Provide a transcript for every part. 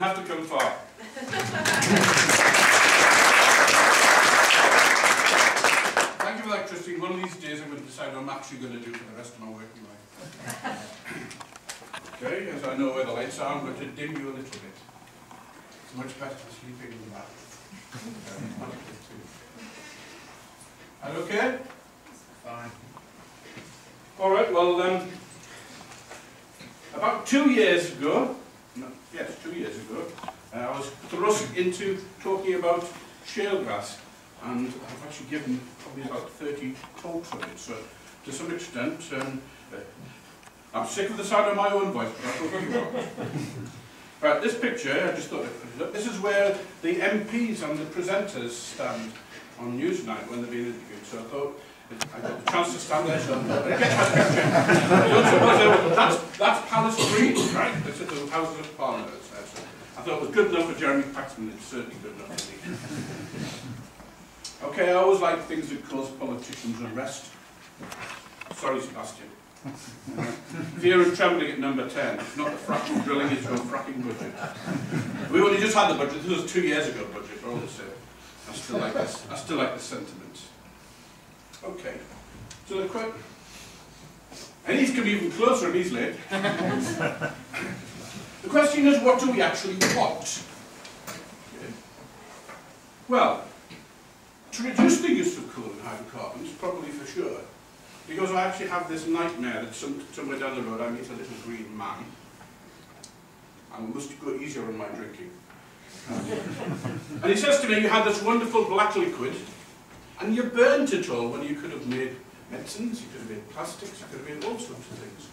have to come far. Thank you for electricity. One of these days I'm going to decide what I'm actually going to do for the rest of my working life. okay, as I know where the lights are, I'm going to dim you a little bit. It's much better for sleeping in the back. That okay? Fine. All right, well, um, about two years ago, yes, two years ago, uh, I was thrust into talking about shale gas, and I've actually given probably about 30 talks on it, so to some extent, um, uh, I'm sick of the sound of my own voice, but. Right, this picture, I just thought I'd put this is where the MPs and the presenters stand on Newsnight when they're being interviewed, so I thought I got the chance to stand there, so I get my picture. That's, that's Palace Green, right? That's at the Houses of Parliament. So I thought it was good enough for Jeremy Paxman, it's certainly good enough for me. Okay, I always like things that cause politicians unrest. Sorry, Sebastian. Fear and trembling at number 10. It's not the fracking drilling, it's your fracking budget. We only just had the budget, this was two years ago budget, all the same. I still like this. I still like the sentiment. Okay. So the question, and he's coming even closer and he's late. the question is, what do we actually want? Okay. Well, to reduce the use of coal and hydrocarbons, probably for sure, because I actually have this nightmare that some, somewhere down the road I meet a little green man, we must go easier on my drinking. and he says to me, you had this wonderful black liquid, and you burnt it all when you could have made medicines, you could have made plastics, you could have made all sorts of things.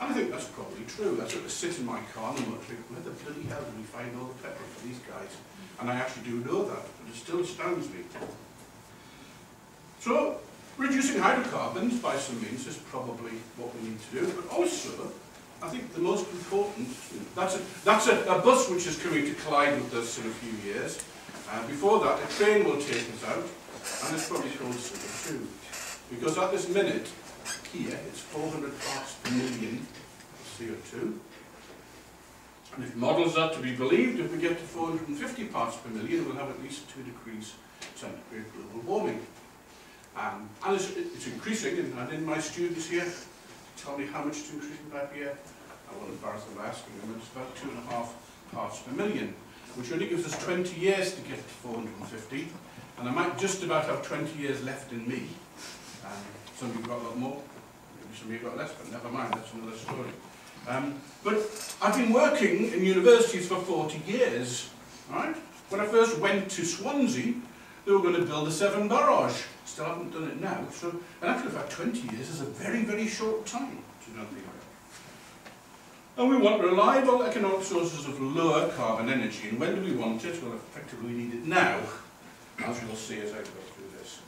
And I think that's probably true. I sort of sit in my car and I think, where the bloody hell did we find all the petrol for these guys? And I actually do know that, but it still astounds me. So, reducing hydrocarbons by some means is probably what we need to do, but also, I think the most important, that's a, that's a, a bus which is coming to collide with us in a few years. Uh, before that, a train will take us out, and it's probably called Super 2. Because at this minute, here, it's 400 parts per million CO2. And if models are to be believed, if we get to 450 parts per million, we'll have at least 2 degrees centigrade global warming. Um, and it's, it's increasing, and, and in my students here, tell me how much it's increasing by year. I won't embarrass them by asking them, it's about 2.5 parts per million, which only gives us 20 years to get to 450, and I might just about have 20 years left in me. Um, some of you got a lot more, maybe some of you got less, but never mind, that's another story. Um, but I've been working in universities for 40 years, right? When I first went to Swansea, they were going to build a Severn barrage. Still haven't done it now. So, in actual fact, 20 years is a very, very short time to do nothing and we want reliable economic sources of lower carbon energy. And when do we want it? Well, effectively we need it now as you'll see as I go through this.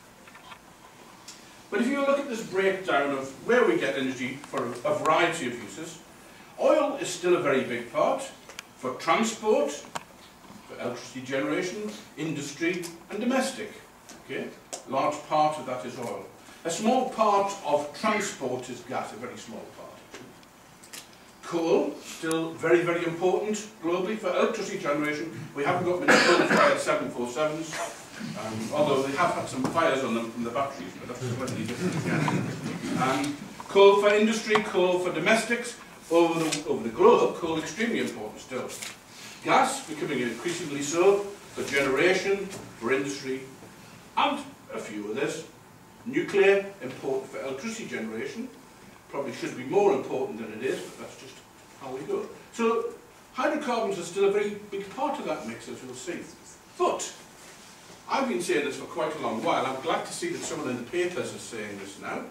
But if you look at this breakdown of where we get energy for a variety of uses, oil is still a very big part for transport, for electricity generation, industry and domestic. Okay? A large part of that is oil. A small part of transport is gas, a very small part. Coal, still very, very important globally for electricity generation. We haven't got many coal-fired 747s, um, although they have had some fires on them from the batteries, but that's slightly different again. Um, coal for industry, coal for domestics, over the, over the globe, coal extremely important still. Gas becoming increasingly so for generation, for industry, and a few others. Nuclear, important for electricity generation, probably should be more important than it is, but that's just how we go. So hydrocarbons are still a very big part of that mix, as you'll see. But I've been saying this for quite a long while. I'm glad to see that someone in the papers is saying this now,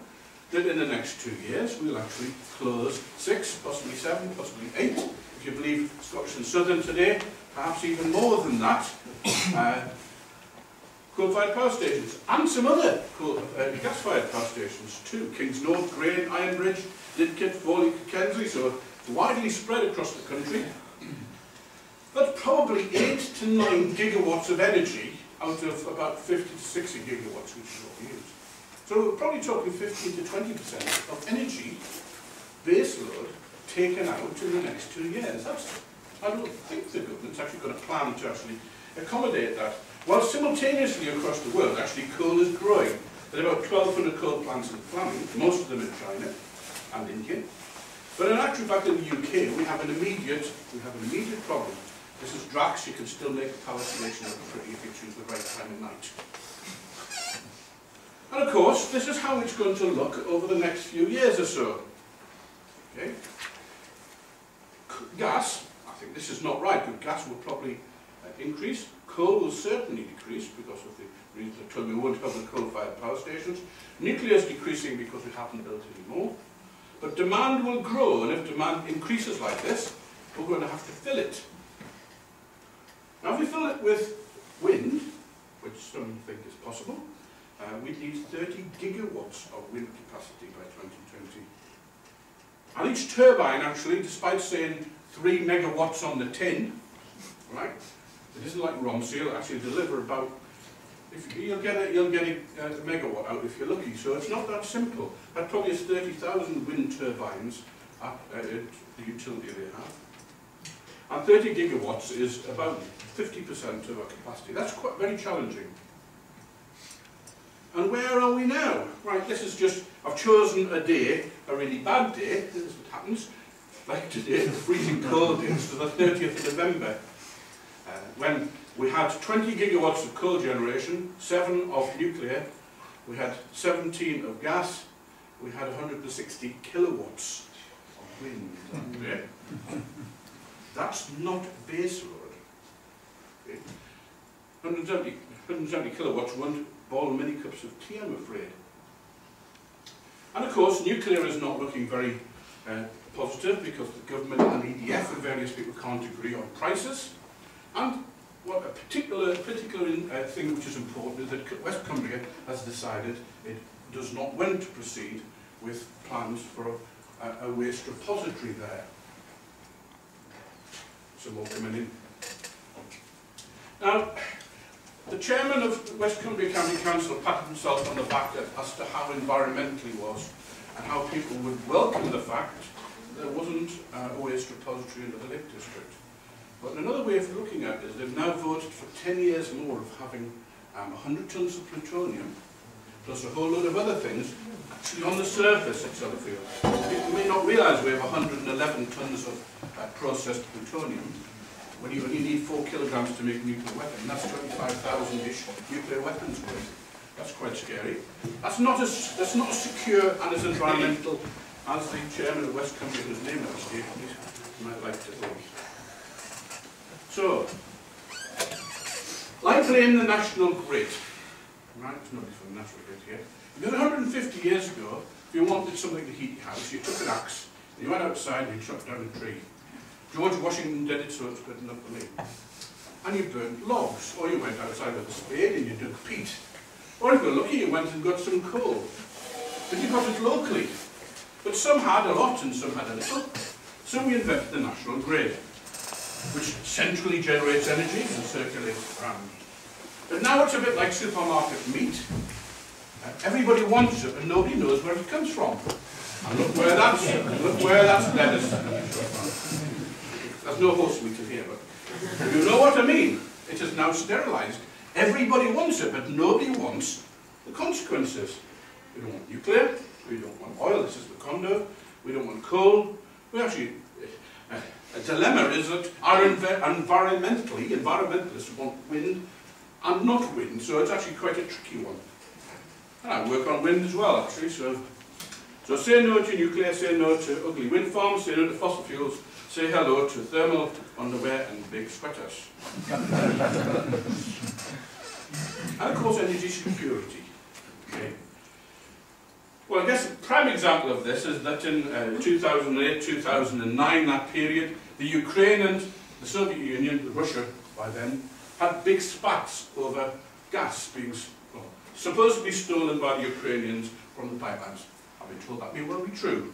that in the next two years we'll actually close six, possibly seven, possibly eight, if you believe Scottish and Southern today, perhaps even more than that, uh, coal-fired power stations, and some other coal, uh, gas-fired power stations too. Kingsnorth, Grain, Ironbridge, Lidkit, Fawley, Kensally, so widely spread across the country. That's probably 8 to 9 gigawatts of energy out of about 50 to 60 gigawatts, which is what we use. So we're probably talking 15 to 20% of energy base load taken out in the next two years. That's I don't think the government's actually got a plan to actually accommodate that. While simultaneously across the world, actually coal is growing. There are about 1,200 coal plants in planning, most of them in China and India. But in actual fact in the UK, we have an immediate, we have an immediate problem. This is Drax, you can still make a power station look pretty if you choose the right time of night. And of course, this is how it's going to look over the next few years or so. Okay? Gas, I think this is not right, but gas will probably uh, increase. Coal will certainly decrease because of the reason I told you we won't have the coal-fired power stations. Nuclear is decreasing because we haven't built any more. But demand will grow, and if demand increases like this, we're going to have to fill it. Now, if we fill it with wind, which some think is possible, uh, we need 30 gigawatts of wind capacity by 2020. And each turbine, actually, despite saying 3 megawatts on the tin, right, it isn't like Romsey, it'll actually deliver about if you'll get a, you'll get a, a megawatt out if you're lucky. So it's not that simple. That probably is 30,000 wind turbines at, uh, the utility they have. And 30 gigawatts is about 50% of our capacity. That's quite very challenging. And where are we now? Right, this is just, I've chosen a day, a really bad day, this is what happens, like today, the freezing cold day, so the 30th of November, uh, when we had 20 gigawatts of coal generation, 7 of nuclear, we had 17 of gas, we had 160 kilowatts of wind. Okay? That's not base load. Okay? 170, 170 kilowatts won't boil many cups of tea, I'm afraid. And of course, nuclear is not looking very uh, positive because the government and EDF and various people can't agree on prices. And what a particular, particular uh, thing which is important is that West Cumbria has decided it does not want to proceed with plans for a, a waste repository there. Some more coming in. Now, the chairman of West Cumbria County Council patted himself on the back as to how environmental he was and how people would welcome the fact there wasn't uh, a waste repository in the Lake District. But another way of looking at it is they've now voted for 10 years more of having um, 100 tonnes of plutonium, plus a whole load of other things, actually on the surface at Sellafield. You may not realise we have 111 tonnes of uh, processed plutonium, when you only need 4 kilograms to make a nuclear weapon. That's 25,000-ish nuclear weapons worth. That's quite scary. That's not as that's not as secure and as environmental as the chairman of West Cumbria, whose name I me, might like to think. So, I blame the national grid. Right, there's nobody from the national grid here. Because 150 years ago, if you wanted something to heat your house, you took an axe, and you went outside and you chopped down a tree. George Washington did it, so it's good enough for me. And you burnt logs, or you went outside with a spade and you dug peat. Or if you're lucky, you went and got some coal. But you got it locally. But some had a lot and some had a little. So we invented the national grid which centrally generates energy and circulates around. But now it's a bit like supermarket meat. Everybody wants it, and nobody knows where it comes from. And look where that's, look where that's led us. There's no horse meat but you know what I mean. It is now sterilised. Everybody wants it, but nobody wants the consequences. We don't want nuclear, we don't want oil, this is the condo, we don't want coal. We actually, uh, a dilemma is that our environmentally, environmentalists want wind and not wind, so it's actually quite a tricky one. And I work on wind as well, actually, so so say no to nuclear, say no to ugly wind farms, say no to fossil fuels, say hello to thermal underwear and big sweaters. and of course energy security. Okay. Well, I guess a prime example of this is that in uh, 2008, 2009, that period, the Ukraine and the Soviet Union, Russia by then, had big spats over gas being well, supposedly stolen by the Ukrainians from the pipelines. I've been told that may well be true.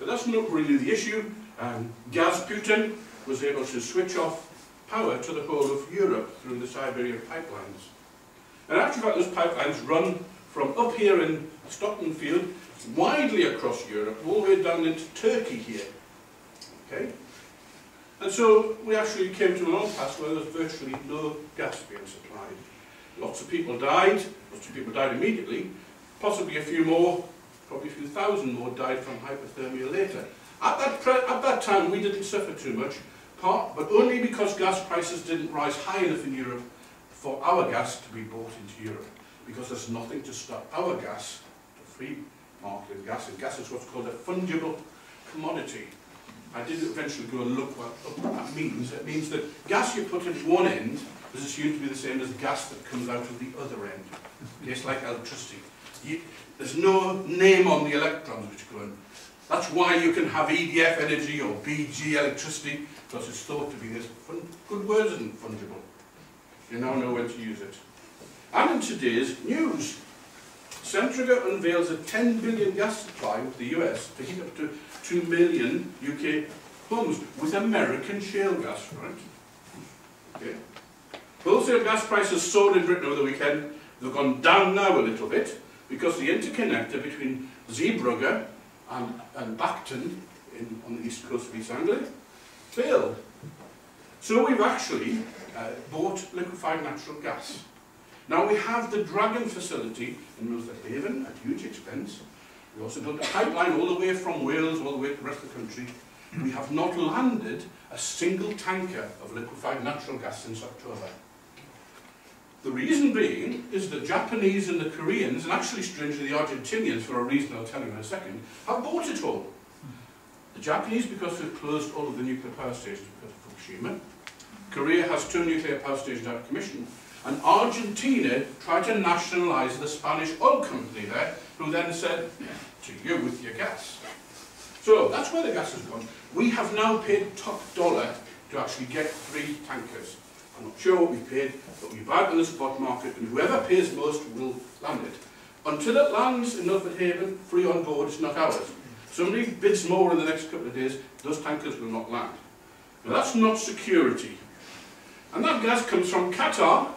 But that's not really the issue. Um, Putin was able to switch off power to the whole of Europe through the Siberian pipelines. And actually, those pipelines run from up here in Stockton Field, widely across Europe, all the way down into Turkey here. Okay? And so we actually came to an impasse where there was virtually no gas being supplied. Lots of people died, lots of people died immediately, possibly a few more, probably a few thousand more died from hypothermia later. At that, at that time we didn't suffer too much, part, but only because gas prices didn't rise high enough in Europe for our gas to be bought into Europe. Because there's nothing to stop our gas, the free market of gas, and gas is what's called a fungible commodity. I did eventually go and look what, what that means. It means that gas you put at one end is assumed to be the same as gas that comes out of the other end. It's like electricity. You, there's no name on the electrons which go in. That's why you can have EDF energy or BG electricity, because it's thought to be this good word isn't fungible. You now know when to use it. And in today's news, Centrica unveils a 10 billion gas supply with the US to heat up to 2 million UK homes with American shale gas, right? Okay. Wholesale gas prices soared in Britain over the weekend. They've gone down now a little bit because the interconnector between Zeebrugge and, and Bacton in, on the east coast of East Anglia failed. So we've actually uh, bought liquefied natural gas. Now we have the Dragon facility in Milford Haven at huge expense. We also built a pipeline all the way from Wales all the way to the rest of the country. We have not landed a single tanker of liquefied natural gas since October. The reason being is the Japanese and the Koreans, and actually strangely the Argentinians, for a reason I'll tell you in a second, have bought it all. The Japanese because they've closed all of the nuclear power stations because of Fukushima. Korea has two nuclear power stations out of commission. And Argentina tried to nationalise the Spanish oil company there, who then said, to you with your gas. So that's where the gas has gone. We have now paid top dollar to actually get three tankers. I'm not sure what we paid, but we buy it in the spot market, and whoever pays most will land it. Until it lands in Milford Haven, free on board, it's not ours. Somebody bids more in the next couple of days, those tankers will not land. But that's not security. And that gas comes from Qatar,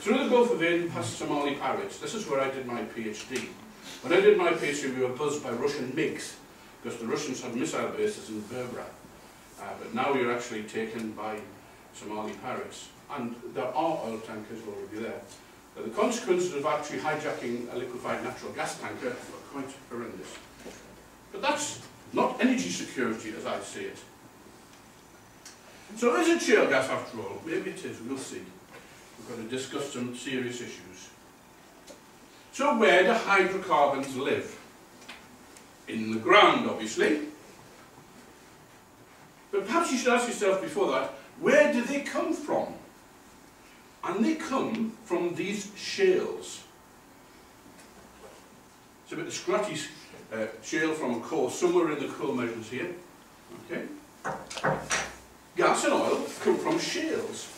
through the Gulf of Aden, past Somali pirates. This is where I did my PhD. When I did my PhD, we were buzzed by Russian MiGs, because the Russians had missile bases in Berbera. Uh, but now we are actually taken by Somali pirates. And there are oil tankers already there. But the consequences of actually hijacking a liquefied natural gas tanker are quite horrendous. But that's not energy security as I see it. So is it shale gas after all? Maybe it is, we'll see. We're going to discuss some serious issues. So where do hydrocarbons live? In the ground, obviously. But perhaps you should ask yourself before that, where do they come from? And they come from these shales. It's a bit of scratchy uh, shale from a core, somewhere in the coal measures here. Okay? Gas and oil come from shales.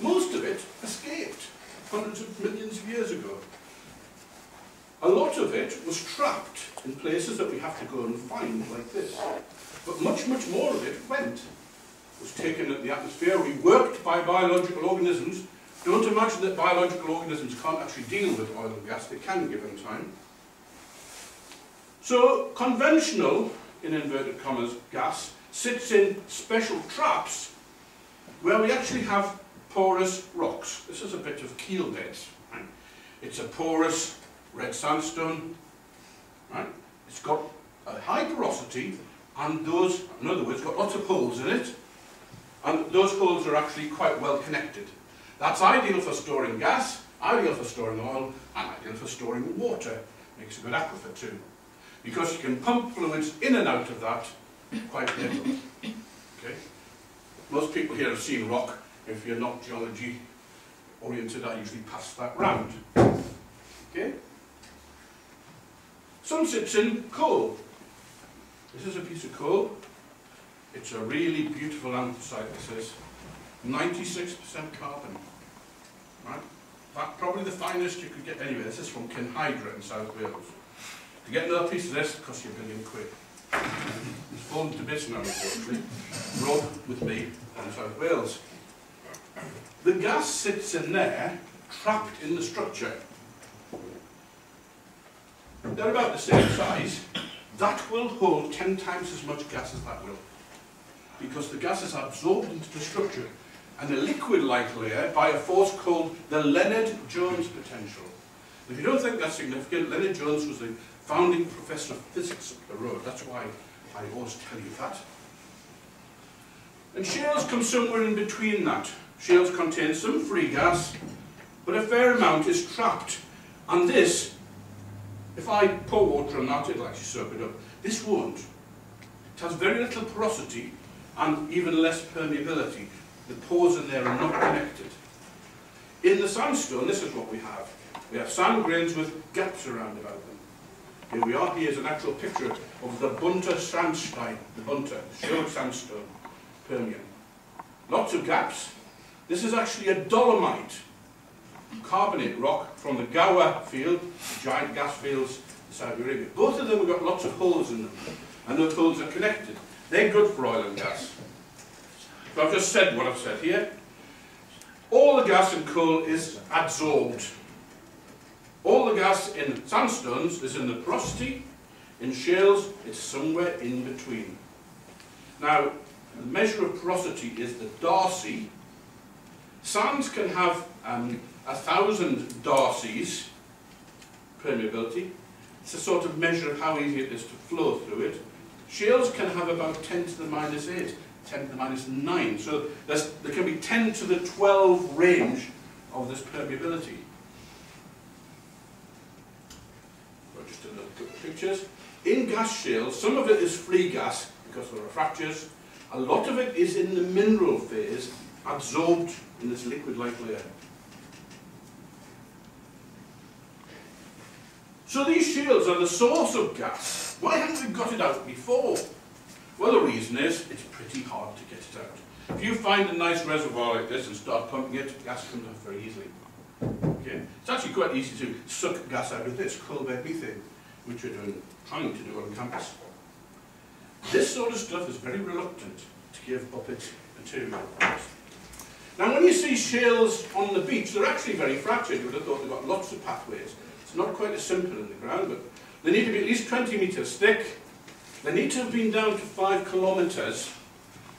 Most of it escaped hundreds of millions of years ago. A lot of it was trapped in places that we have to go and find like this. But much, much more of it went was taken at the atmosphere, reworked by biological organisms. Don't imagine that biological organisms can't actually deal with oil and gas. They can given time. So conventional, in inverted commas, gas sits in special traps where we actually have porous rocks. This is a bit of Keele beds. Right? It's a porous red sandstone. Right? It's got a high porosity and those, in other words, got lots of holes in it and those holes are actually quite well connected. That's ideal for storing gas, ideal for storing oil, and ideal for storing water. Makes a good aquifer too. Because you can pump fluids in and out of that quite little. Okay? Most people here have seen rock. If you're not geology oriented, I usually pass that round. Okay? Some sits in coal. This is a piece of coal. It's a really beautiful anthracite, this is. 96% carbon. Right? That, probably the finest you could get anywhere. This is from Cynheidre in South Wales. To get another piece of this, it costs you a billion quid. It's fallen to bits now, unfortunately. Rob with me in South Wales. The gas sits in there, trapped in the structure. They're about the same size. That will hold 10 times as much gas as that will. Because the gas is absorbed into the structure and a liquid-like layer by a force called the Lennard-Jones potential. If you don't think that's significant, Lennard Jones was the founding professor of physics at the road. That's why I always tell you that. And shales come somewhere in between that. Shales contain some free gas, but a fair amount is trapped. And this, if I pour water on that, it'll actually soak it up. This won't. It has very little porosity and even less permeability. The pores in there are not connected. In the sandstone, this is what we have. We have sand grains with gaps around about them. Here we are, here's an actual picture of the Bunter sandstein, the Bunter, showed sandstone, Permian. Lots of gaps. This is actually a dolomite, carbonate rock from the Ghawar field, the giant gas fields in Saudi Arabia. Both of them have got lots of holes in them, and those holes are connected. They're good for oil and gas. So I've just said what I've said here. All the gas in coal is adsorbed. All the gas in sandstones is in the porosity. In shales, it's somewhere in between. Now, the measure of porosity is the Darcy. Sands can have um, a thousand Darcys permeability. It's a sort of measure of how easy it is to flow through it. Shales can have about 10 to the minus 8, 10 to the minus 9. So there can be 10 to the 12 range of this permeability. Just a look at pictures. In gas shales, some of it is free gas because there are fractures. A lot of it is in the mineral phase, absorbed in this liquid-like layer. So these shales are the source of gas. Why haven't we got it out before? Well, the reason is it's pretty hard to get it out. If you find a nice reservoir like this and start pumping it, gas comes out very easily. Okay. It's actually quite easy to suck gas out of this, coal bed methane, which we're doing, trying to do on campus. This sort of stuff is very reluctant to give up its material. Now when you see shales on the beach, they're actually very fractured. You would have thought they've got lots of pathways. Not quite as simple in the ground, but they need to be at least 20 metres thick. They need to have been down to 5 kilometres,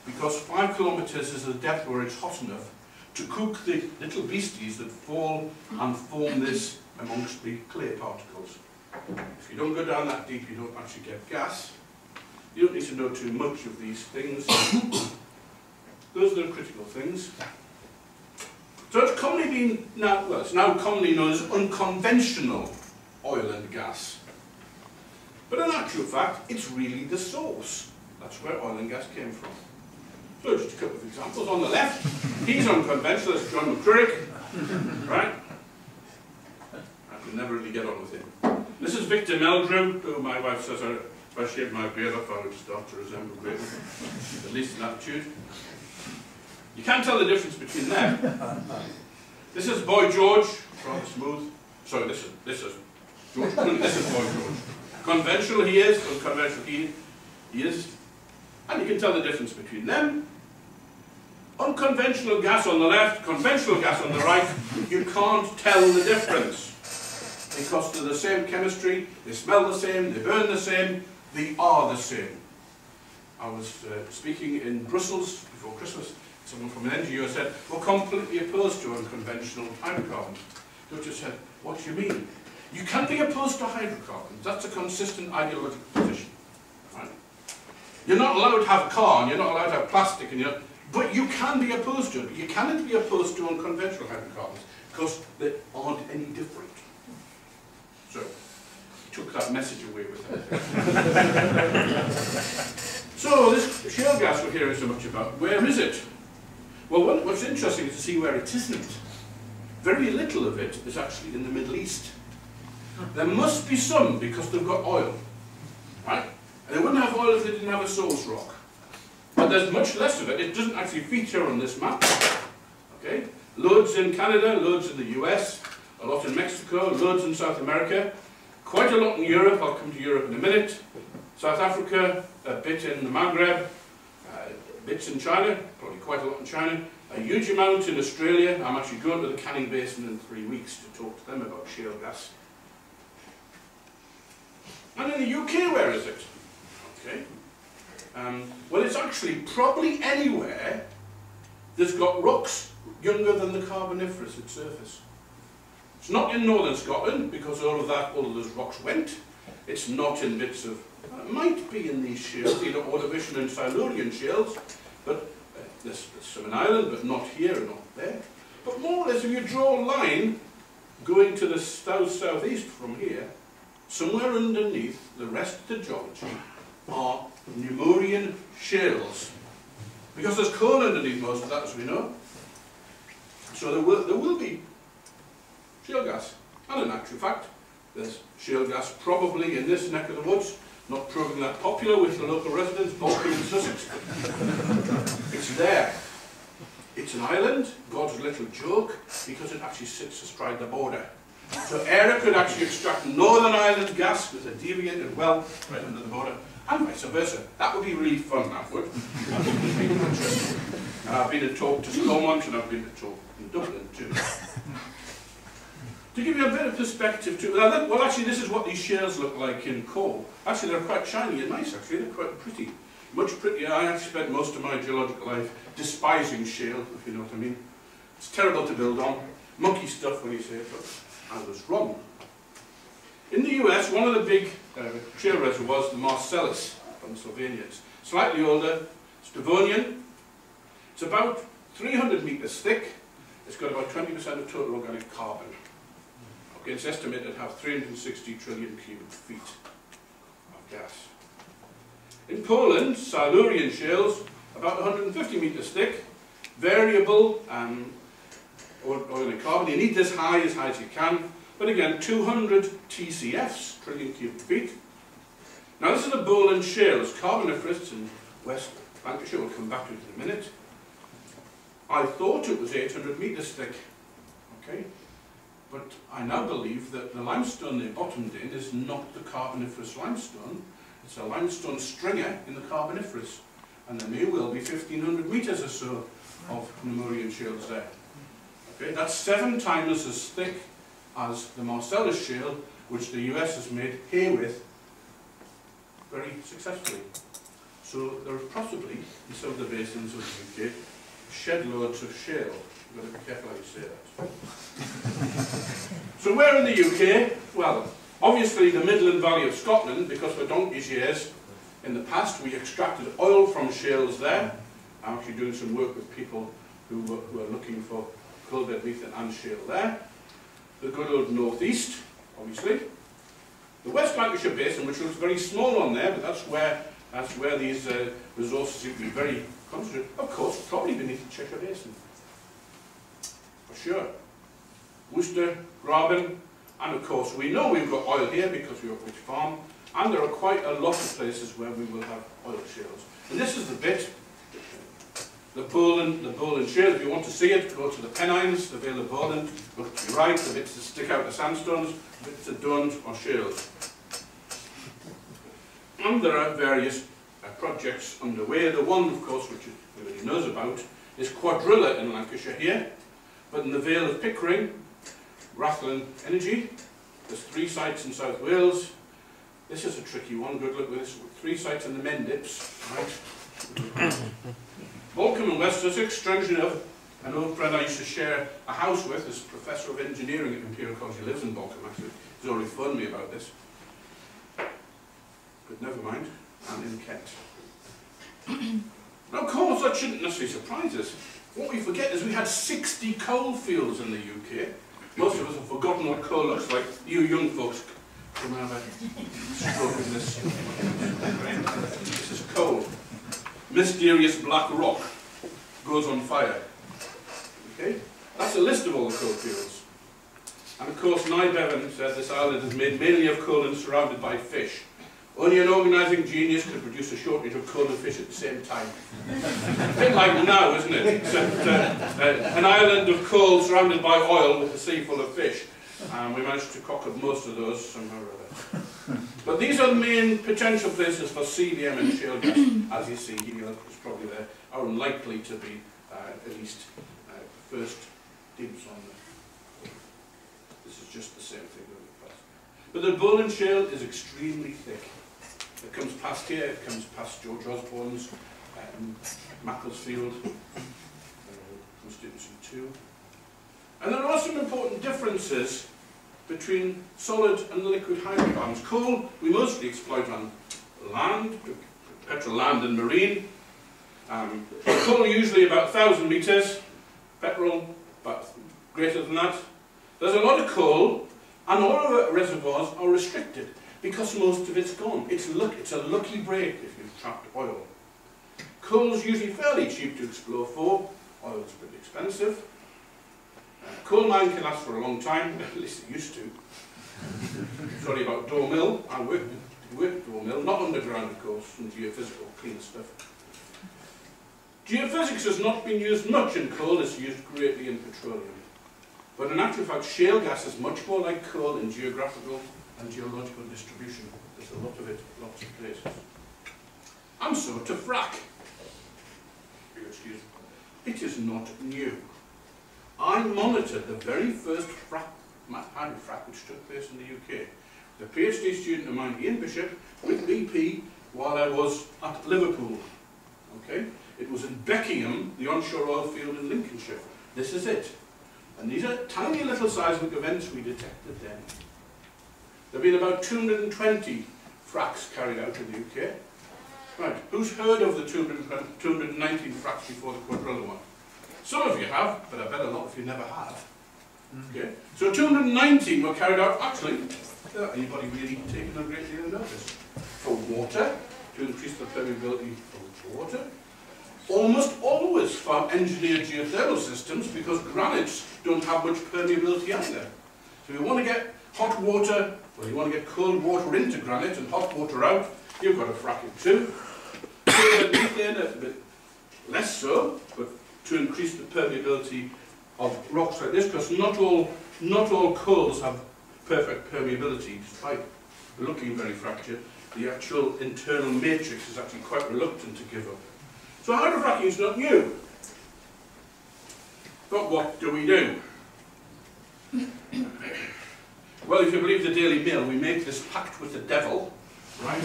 because 5 kilometres is the depth where it's hot enough to cook the little beasties that fall and form this amongst the clay particles. If you don't go down that deep, you don't actually get gas. You don't need to know too much of these things. Those are the critical things. So it's commonly been now, well, it's now commonly known as unconventional oil and gas. But in actual fact, it's really the source. That's where oil and gas came from. So just a couple of examples. On the left, he's unconventional, that's John McCririck, right? I can never really get on with him. This is Victor Meldrew, who my wife says I, if I shaved my beard off, I would start to resemble Graydon, at least in attitude. You can't tell the difference between them. This is Boy George, smooth. Sorry, this is this is George. this is Boy George. Conventional he is, unconventional he, he is. And you can tell the difference between them. Unconventional gas on the left, conventional gas on the right, you can't tell the difference. Because they're the same chemistry, they smell the same, they burn the same, they are the same. I was uh, speaking in Brussels before Christmas, someone from an NGO said, we're completely opposed to unconventional hydrocarbons. Doctor said, what do you mean? You can't be opposed to hydrocarbons. That's a consistent ideological position. Right? You're not allowed to have and you're not allowed to have plastic, and you're, but you can be opposed to it. You cannot be opposed to unconventional hydrocarbons because they aren't any different. So, took that message away with her. so, this shale gas we're hearing so much about, where is it? Well, what, what's interesting is to see where it isn't. Very little of it is actually in the Middle East. There must be some because they've got oil, right? And they wouldn't have oil if they didn't have a source rock. But there's much less of it. It doesn't actually feature on this map. Okay? Loads in Canada, loads in the US, a lot in Mexico, loads in South America, quite a lot in Europe. I'll come to Europe in a minute. South Africa, a bit in the Maghreb, bits in China, probably quite a lot in China, a huge amount in Australia. I'm actually going to the Canning Basin in three weeks to talk to them about shale gas. And in the UK, where is it? Okay. Um, well, it's actually probably anywhere that's got rocks younger than the Carboniferous at surface. It's not in northern Scotland because all of that, all of those rocks went. It's not in bits of, might be in these shales, either Ordovician and Silurian shales, but uh, there's, there's some in Ireland, but not here and not there. But more or less, if you draw a line going to the south-southeast from here, somewhere underneath the rest of the geology are Namurian shales. Because there's coal underneath most of that, as we know. So there will, there will be shale gas. And in actual fact, there's shale gas probably in this neck of the woods, not proving that popular with the local residents, Balcombe in Sussex. it's there. It's an island, God's little joke, because it actually sits astride the border. So ERA could actually extract Northern Ireland gas with a deviated well right under the border, and vice versa. That would be really fun, that would. I've been to talk to Stormont and I've been to talk in Dublin too. To give you a bit of perspective too, well actually this is what these shales look like in coal. Actually they're quite shiny and nice actually, they're quite pretty. Much prettier, I actually spent most of my geological life despising shale, if you know what I mean. It's terrible to build on, monkey stuff when you say it, but I was wrong. In the US, one of the big uh, shale reservoirs, the Marcellus, Pennsylvania, it's slightly older, it's Devonian, it's about 300 metres thick, it's got about 20% of total organic carbon. It's estimated to have 360 trillion cubic feet of gas. In Poland, Silurian shales, about 150 metres thick, variable um, organic carbon. You need this high, as high as you can, but again, 200 TCFs, trillion cubic feet. Now this is the Bowland shales, carboniferous in West Lancashire, we'll come back to it in a minute. I thought it was 800 metres thick, okay? But I now believe that the limestone they bottomed in is not the carboniferous limestone, it's a limestone stringer in the Carboniferous, and there may well be 1,500 metres or so of Namurian shales there. Okay, that's seven times as thick as the Marcellus shale, which the US has made hay with very successfully. So there are possibly, in some of the basins of the UK, shed loads of shale. Careful how you say that. so where in the UK? Well, Obviously, the Midland Valley of Scotland, because for donkey's years, in the past, we extracted oil from shales there. I'm actually doing some work with people who were, were looking for coal bed methane and shale there. The good old northeast, obviously. The West Lancashire Basin, which looks very small on there, but that's where, that's where these uh, resources seem to be very concentrated. Of course, probably beneath the Cheshire Basin. Sure. Worcester, Graben, and of course, we know we've got oil here because we're Wytch Farm, and there are quite a lot of places where we will have oil shales. And this is the bit, the Bowland, the Bowland shale. If you want to see it, go to the Pennines, the Vale of Bowland, look to your right, the bits that stick out the sandstones, the bits that don't are shales. And there are various uh, projects underway. The one, of course, which everybody knows about, is Cuadrilla in Lancashire here, but in the Vale of Pickering, Rathlin Energy. There's three sites in South Wales. This is a tricky one. Good luck with this. Three sites in the Mendips. Right. Balcombe in West Sussex. Strangely enough, an old friend I used to share a house with is Professor of Engineering at Imperial College. He lives in Balcombe, actually. He's already phoned me about this. But never mind. I'm in Kent. now, of course, that shouldn't necessarily surprise us. What we forget is we had 60 coal fields in the UK most of us have forgotten what coal looks like. You young folks come have a stroke in this. This is coal. Mysterious black rock goes on fire. Okay? That's a list of all the coal fields. And of course, Nye Bevan said this island is made mainly of coal and surrounded by fish. Only an organising genius could produce a shortage of coal and fish at the same time. a bit like now, isn't it? Except uh, uh, an island of coal surrounded by oil with a sea full of fish. And we managed to cock up most of those somehow or other. But these are the main potential places for CBM and shale gas. As you see, helium is probably there, are unlikely to be uh, at least uh, first dibs on the. This is just the same thing. But the Bowland shale is extremely thick. It comes past here, it comes past George Osborne's, um, Macclesfield, uh, constituency 2. And there are some important differences between solid and liquid hydrocarbons. Coal, we mostly exploit on land, petrol land and marine. Um, coal usually about 1,000 metres, petrol but greater than that. There's a lot of coal, and all of our reservoirs are restricted because most of it's gone. It's, it's a lucky break if you've trapped oil. Coal's usually fairly cheap to explore for, oil's pretty expensive. Uh, coal mine can last for a long time, at least it used to. Sorry about Daw Mill, I worked, worked Daw Mill, not underground of course, and geophysical, clean stuff. Geophysics has not been used much in coal, it's used greatly in petroleum. But in actual fact, shale gas is much more like coal in geographical and geological distribution. There's a lot of it, lots of places. And so to frack. Excuse me. It is not new. I monitored the very first frack, frack which took place in the UK. The PhD student of mine, Ian Bishop, with BP while I was at Liverpool. Okay? It was in Beckingham, the onshore oil field in Lincolnshire. This is it. And these are tiny little seismic events we detected then. There have been about 220 fracks carried out in the UK. Right, who's heard of the 219 fracks before the Cuadrilla one? Some of you have, but I bet a lot of you never have. Mm. Okay, so 219 were carried out, actually, uh, anybody really taking a great deal of notice? For water, to increase the permeability of water, almost always for engineered geothermal systems because granites don't have much permeability either. So you want to get hot water, well you want to get cold water into granite and hot water out, you've got to frack it too. methane a bit less so, but to increase the permeability of rocks like this, because not all, not all coals have perfect permeability, despite looking very fractured. The actual internal matrix is actually quite reluctant to give up. So hydrofracking is not new. But what do we do? Well, if you believe the Daily Mail, we make this pact with the devil, right?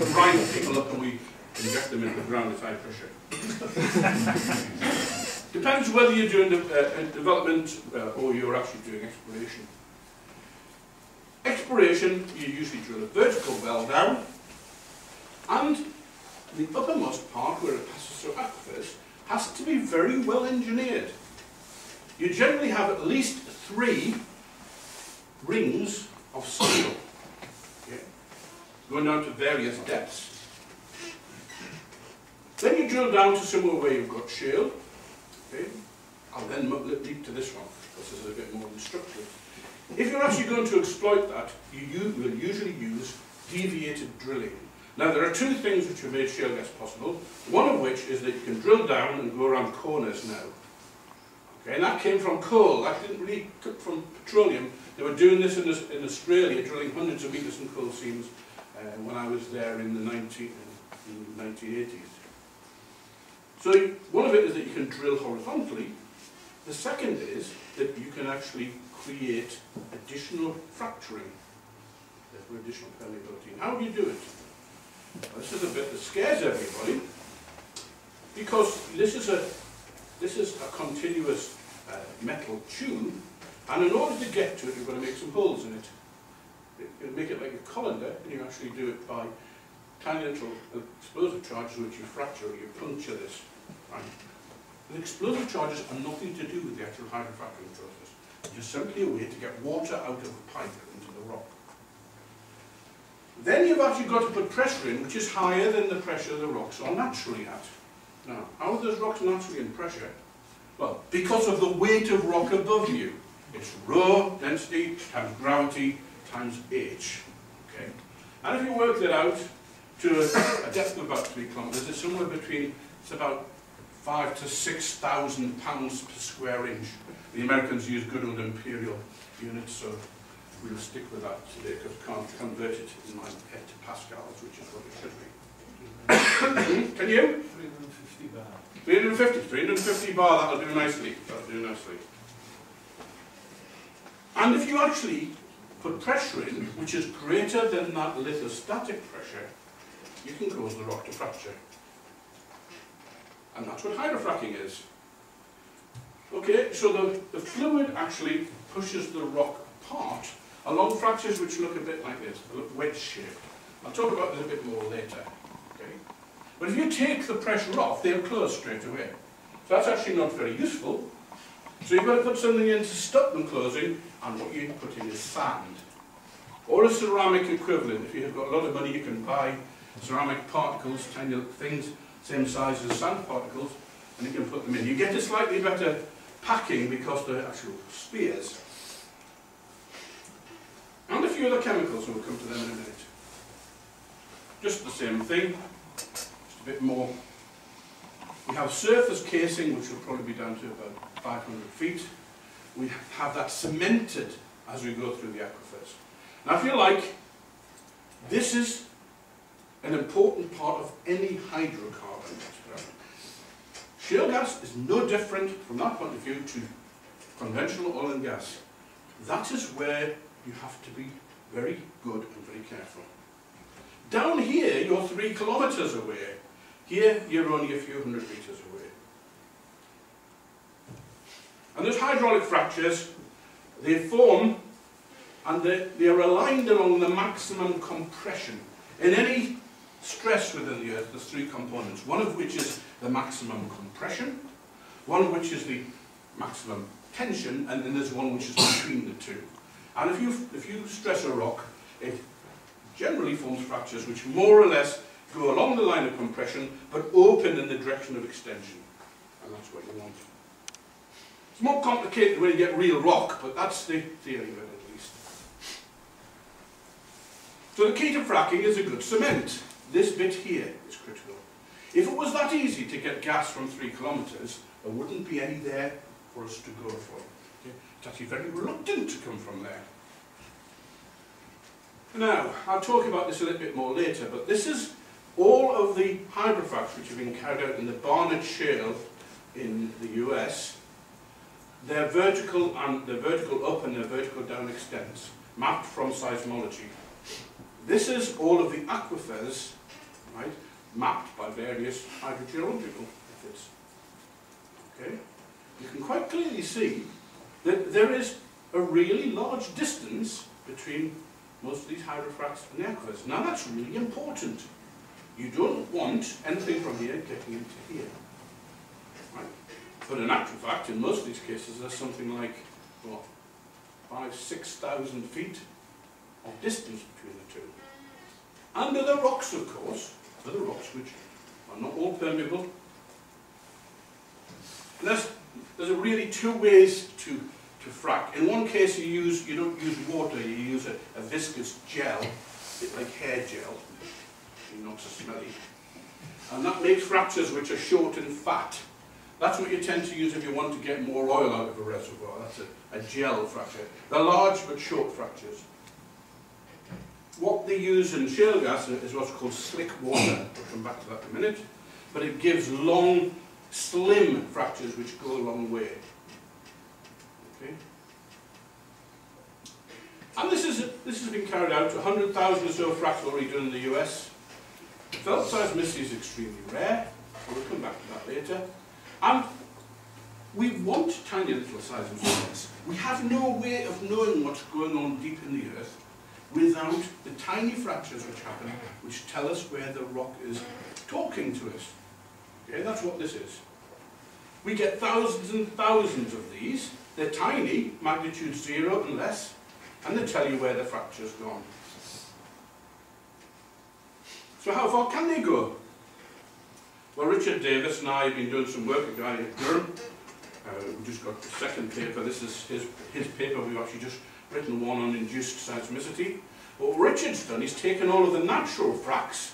we grind people up and we inject them into the ground at high pressure. Depends whether you're doing uh, development uh, or you're actually doing exploration. Exploration, you usually drill a vertical well down, and the uppermost part where it passes through aquifers, has to be very well engineered. You generally have at least three rings of steel, okay, going down to various depths. Then you drill down to somewhere where you've got shale. Okay. I'll then leap to this one, because this is a bit more instructive. If you're actually going to exploit that, you will usually use deviated drilling. Now there are two things which have made shale gas possible, one of which is that you can drill down and go around corners now. Okay, and that came from coal, that didn't really come from petroleum. They were doing this in, in Australia, drilling hundreds of metres in coal seams uh, when I was there in the 19, in the 1980s. So one of it is that you can drill horizontally. The second is that you can actually create additional fracturing, therefore additional permeability. How do you do it? This is a bit that scares everybody because this is a this is a continuous uh, metal tube and in order to get to it you've got to make some holes in it. You make it like a colander and you actually do it by tiny little explosive charges which you fracture or you puncture this. Right? The explosive charges are nothing to do with the actual hydrofracturing process. It's just simply a way to get water out of the pipe into the rock. Then you've actually got to put pressure in, which is higher than the pressure the rocks are naturally at. Now, how those rocks naturally in pressure? Well, because of the weight of rock above you. It's rho density times gravity times h. Okay? And if you work that out to a, a depth of about three kilometers, it's somewhere between, it's about five to 6,000 pounds per square inch. The Americans use good old imperial units, so we'll stick with that today because I can't convert it in my head to pascals, which is what it should be. Hmm? Can you? 350 bar. 350, 350 bar, that'll do nicely. That'll do nicely. And if you actually put pressure in, which is greater than that lithostatic pressure, you can cause the rock to fracture. And that's what hydrofracking is. Okay, so the, the fluid actually pushes the rock apart along fractures which look a bit like this, they look wedge-shaped. I'll talk about this a bit more later. But if you take the pressure off, they'll close straight away. So that's actually not very useful. So you've got to put something in to stop them closing, and what you put in is sand. Or a ceramic equivalent. If you've got a lot of money, you can buy ceramic particles, tiny little things, same size as sand particles, and you can put them in. You get a slightly better packing because they're actual spheres. And a few other chemicals, and we'll come to them in a minute. Just the same thing, a bit more. We have surface casing, which will probably be down to about 500 feet. We have that cemented as we go through the aquifers. Now, if you like, this is an important part of any hydrocarbon experiment. Shale gas is no different from that point of view to conventional oil and gas. That is where you have to be very good and very careful. Down here, you're three kilometres away. Here, you're only a few hundred metres away. And those hydraulic fractures, they form and they, they are aligned along the maximum compression. In any stress within the Earth, there's three components, one of which is the maximum compression, one of which is the maximum tension, and then there's one which is between the two. And if you, if you stress a rock, it generally forms fractures which more or less go along the line of compression, but open in the direction of extension. And that's what you want. It's more complicated when you get real rock, but that's the theory of it at least. So the key to fracking is a good cement. This bit here is critical. If it was that easy to get gas from three kilometres, there wouldn't be any there for us to go for. It's actually very reluctant to come from there. Now, I'll talk about this a little bit more later, but this is all of the hydrofracks which have been carried out in the Barnett Shale in the US. Their vertical and the vertical up and their vertical down extents, mapped from seismology. This is all of the aquifers, right, mapped by various hydrogeological methods. Okay? You can quite clearly see that there is a really large distance between most of these hydrofracks and aquifers. Now that's really important. You don't want anything from here getting into here. Right? But in actual fact, in most of these cases, there's something like, what, five, six thousand feet of distance between the two. Under the rocks, of course, are the rocks which are not all permeable. And there's, there's really two ways to to frack. In one case you use you don't use water, you use a, a viscous gel, a bit like hair gel, not so smelly. And that makes fractures which are short and fat. That's what you tend to use if you want to get more oil out of a reservoir. That's a, a gel fracture. They're large but short fractures. What they use in shale gas is what's called slick water. We'll come back to that in a minute. But it gives long, slim fractures which go a long way. Okay. And this, is, this has been carried out, 100,000 or so fracks already done in the US. Felt seismicity is extremely rare, we'll come back to that later. And we want tiny little seismometers. We have no way of knowing what's going on deep in the earth without the tiny fractures which happen, which tell us where the rock is talking to us. Okay, that's what this is. We get thousands and thousands of these, they're tiny, magnitude zero and less, and they tell you where the fracture's gone. So how far can they go? Well, Richard Davies and I have been doing some work at Durham. Uh, we just got the second paper. This is his, his paper. We've actually just written one on induced seismicity. What Richard's done, he's taken all of the natural fracks,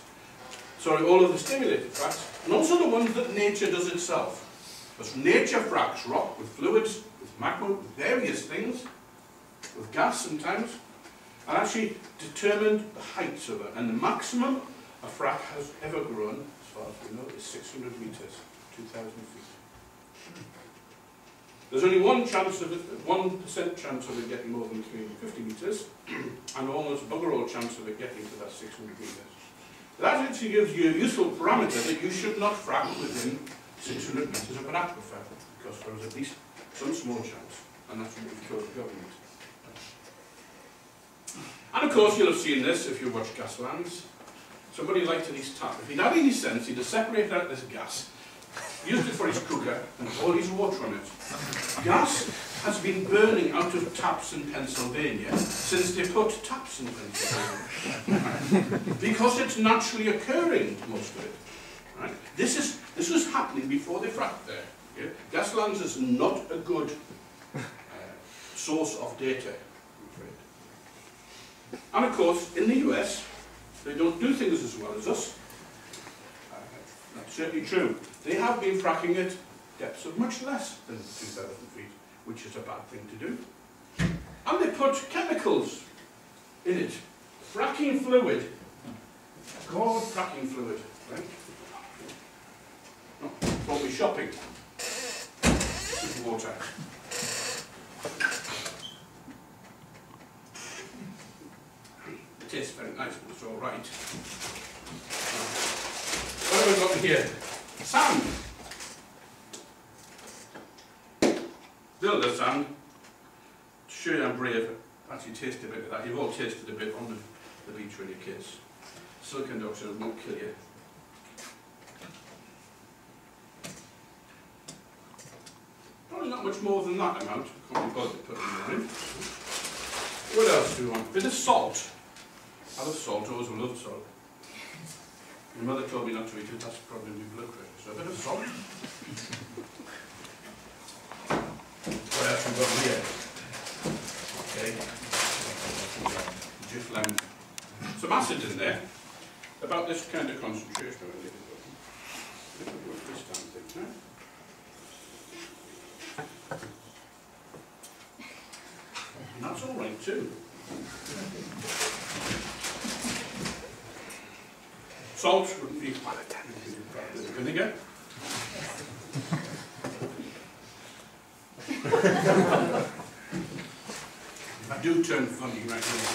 sorry, all of the stimulated fracks, and also the ones that nature does itself. Because nature fracks rock with fluids, with magma, various things, with gas sometimes, and actually determined the heights of it. And the maximum a frac has ever grown, as far as we know, is 600 metres, 2,000 feet. There's only one chance of it, one percent chance of it getting more than 350 metres, and almost bugger all chance of it getting to that 600 metres. That actually gives you a useful parameter that you should not frack within 600 metres of an aquifer, because there is at least some small chance, and that's what we told the government. And of course you'll have seen this if you watch Gaslands. Somebody lighted his tap. If he'd had any sense, he'd have separated out this gas, used it for his cooker, and poured his water on it. Gas has been burning out of taps in Pennsylvania since they put taps in Pennsylvania. because it's naturally occurring, most of it. Right? This, is, this was happening before they fracked there. Okay? Gaslands is not a good uh, source of data, I'm afraid. And of course, in the US, they don't do things as well as us. Uh, that's certainly true. They have been fracking at depths of much less than 2,000 feet which is a bad thing to do. And they put chemicals in it. Fracking fluid. Called fracking fluid, right? No, for me shopping. Water. Tastes very nice, but it's all right. What have we got here? Sand. Build a sand. To show you I'm brave, actually taste a bit of that. You've all tasted a bit on the, the beach when you're kids. Silicon dioxide won't kill you. Probably not much more than that amount. Can't be bothered in. What else do we want? Bit of salt. I love salt, always love salt. My mother told me not to eat it, that's probably my blood pressure. So a bit of salt. What else we got here? Okay. Just lemon. Some acid in there. About this kind of concentration. And that's all right too. Salt wouldn't be vinegar. I do turn funny right now.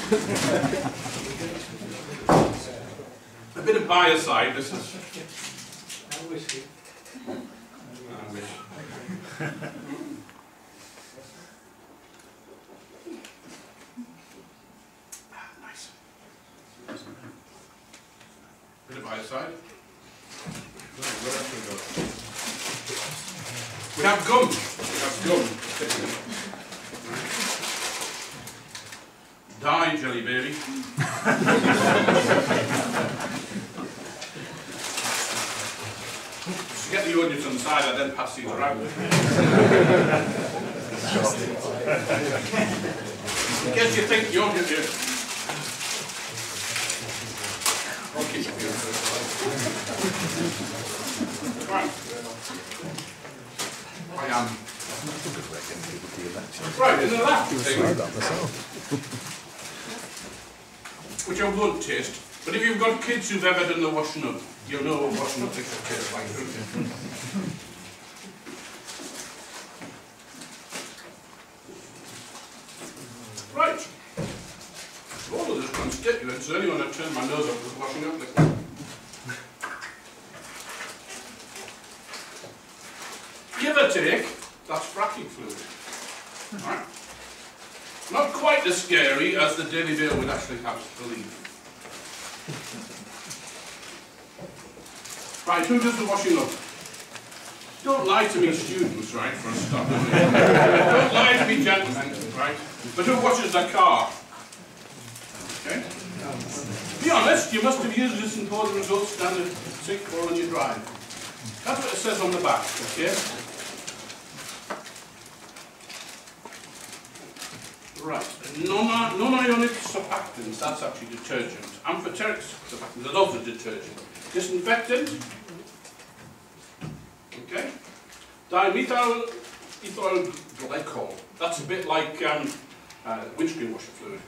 A bit of biocide, this is. I wish. I wish. Else we go? Have gum. We have gum. Die, jelly baby. Just get the audience on the side, I then pass these around. In case you think you're going Right. I am. Right, last thing, which I won't taste, but if you've got kids who've ever done the washing up, you'll know what washing up tastes tastes like, don't you? Right. All of this constituents, the only one I turned my nose up was washing up. Give or take, that's fracking fluid. Right? Not quite as scary as the Daily Mail would actually have us believe. Right, who does the washing up? Don't lie to me, students, right, for a start. Don't lie to me, gentlemen, right? But who washes their car? Okay? Be honest, you must have used this and the results the sink or on your drive. That's what it says on the back, okay? Right, non- non-ionic surfactants, that's actually detergent. Amphoteric surfactants, are also detergent. Disinfectant, okay? Dimethyl ethyl glycol, that's a bit like um, uh, windscreen washer fluid.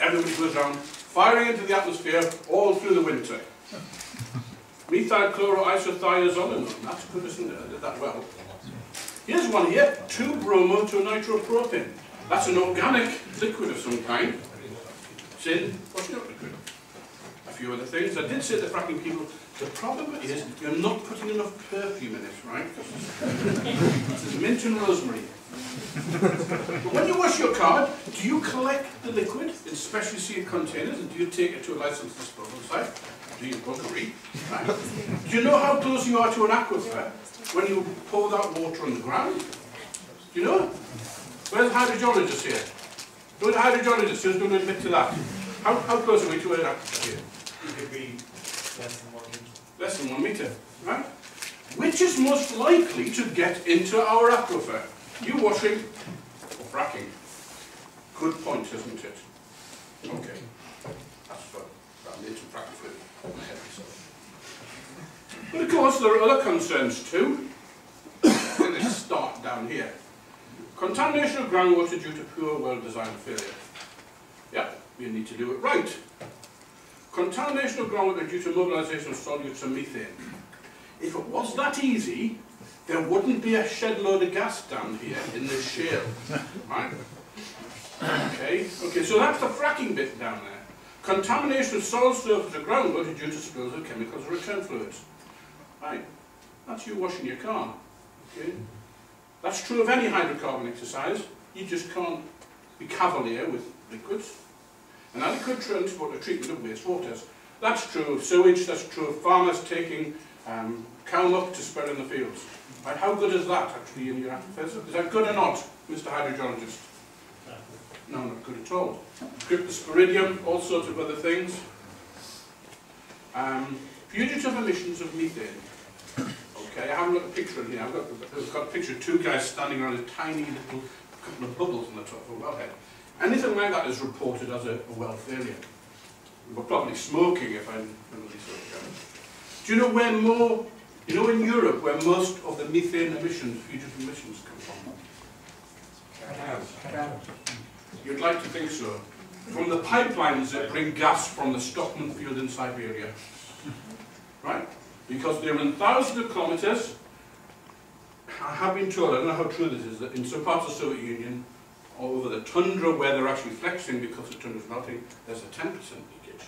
Everybody goes around firing into the atmosphere all through the winter. Methyl chloroisothiazolinone, that's good, isn't it? I did that well. Here's one here, 2-bromo-2-nitropropane. That's an organic liquid of some kind. It's in up liquid. few other things. I did say to the fracking people, the problem is you're not putting enough perfume in it, right? This is mint and rosemary. but when you wash your car, do you collect the liquid in specially sealed containers and do you take it to a licensed disposal site? Do you agree? Right? Do you know how close you are to an aquifer when you pour that water on the ground? Do you know? Where's the hydrologist here? No, the hydrologist just don't admit to that. How, how close are we to an aquifer? It could be less than one inch. Less than one metre, right? Which is most likely to get into our aquifer? You washing or fracking? Good point, isn't it? Okay. That's fun. I need some practice with my head myself. But of course, there are other concerns too. Let's start down here. Contamination of groundwater due to poor well-designed failure. Yeah, you need to do it right. Contamination of groundwater due to mobilisation of solutes and methane. If it was that easy, there wouldn't be a shed load of gas down here in this shale. Right? Okay, okay, so that's the fracking bit down there. Contamination of soil surface or groundwater due to spills of chemicals or return fluids. Right, that's you washing your car. Okay? That's true of any hydrocarbon exercise. You just can't be cavalier with liquids. An adequate transport or treatment of wastewaters. That's true of sewage, that's true of farmers taking um, cow muck to spread in the fields. Right, how good is that actually in your aquifers? Is that good or not, Mr. Hydrogeologist? No, not good at all. Cryptosporidium, all sorts of other things. Um, fugitive emissions of methane. Okay, I haven't got a picture in here. I've got, I've got a picture of two guys standing around a tiny little couple of bubbles on the top of a wellhead. Anything like that is reported as a, a well failure. We're probably smoking if I'm really sort of Do you know where more, you know in Europe where most of the methane emissions, fugitive emissions come from? You'd like to think so. From the pipelines that bring gas from the Shtokman field in Siberia. Right? Because they're in thousands of kilometres. I have been told, I don't know how true this is, that in some parts of the Soviet Union, over the tundra where they're actually flexing because the tundra's melting, there's a 10% leakage.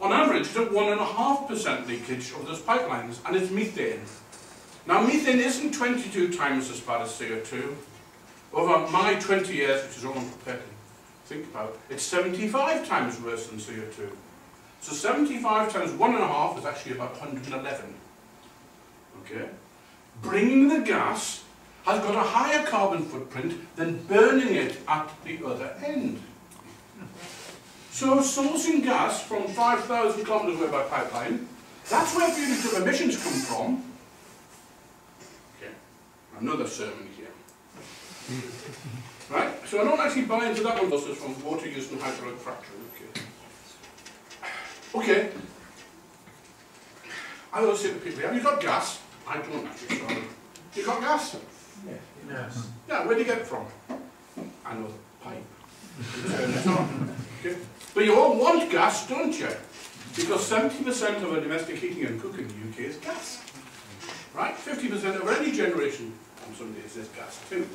On average, it's at 1.5% leakage of those pipelines, and it's methane. Now, methane isn't 22 times as bad as CO2. Over my 20 years, which is all I'm prepared to think about, it's 75 times worse than CO2. So 75 times 1.5 is actually about 111. Okay? Bringing the gas has got a higher carbon footprint than burning it at the other end. So sourcing gas from 5,000 kilometres away by pipeline, that's where fugitive emissions come from. Okay, another sermon here. right, so I don't actually buy into that one, this is from water use and hydraulic fracturing. Okay. Okay. I always say to people, have you got gas? I don't actually, sorry. You got gas? Yeah. Yes. Yeah, where do you get it from? I know the pipe. Turn it on. Okay. But you all want gas, don't you? Because 70% of our domestic heating and cooking in the UK is gas. Right? 50% of any generation on some days is gas too.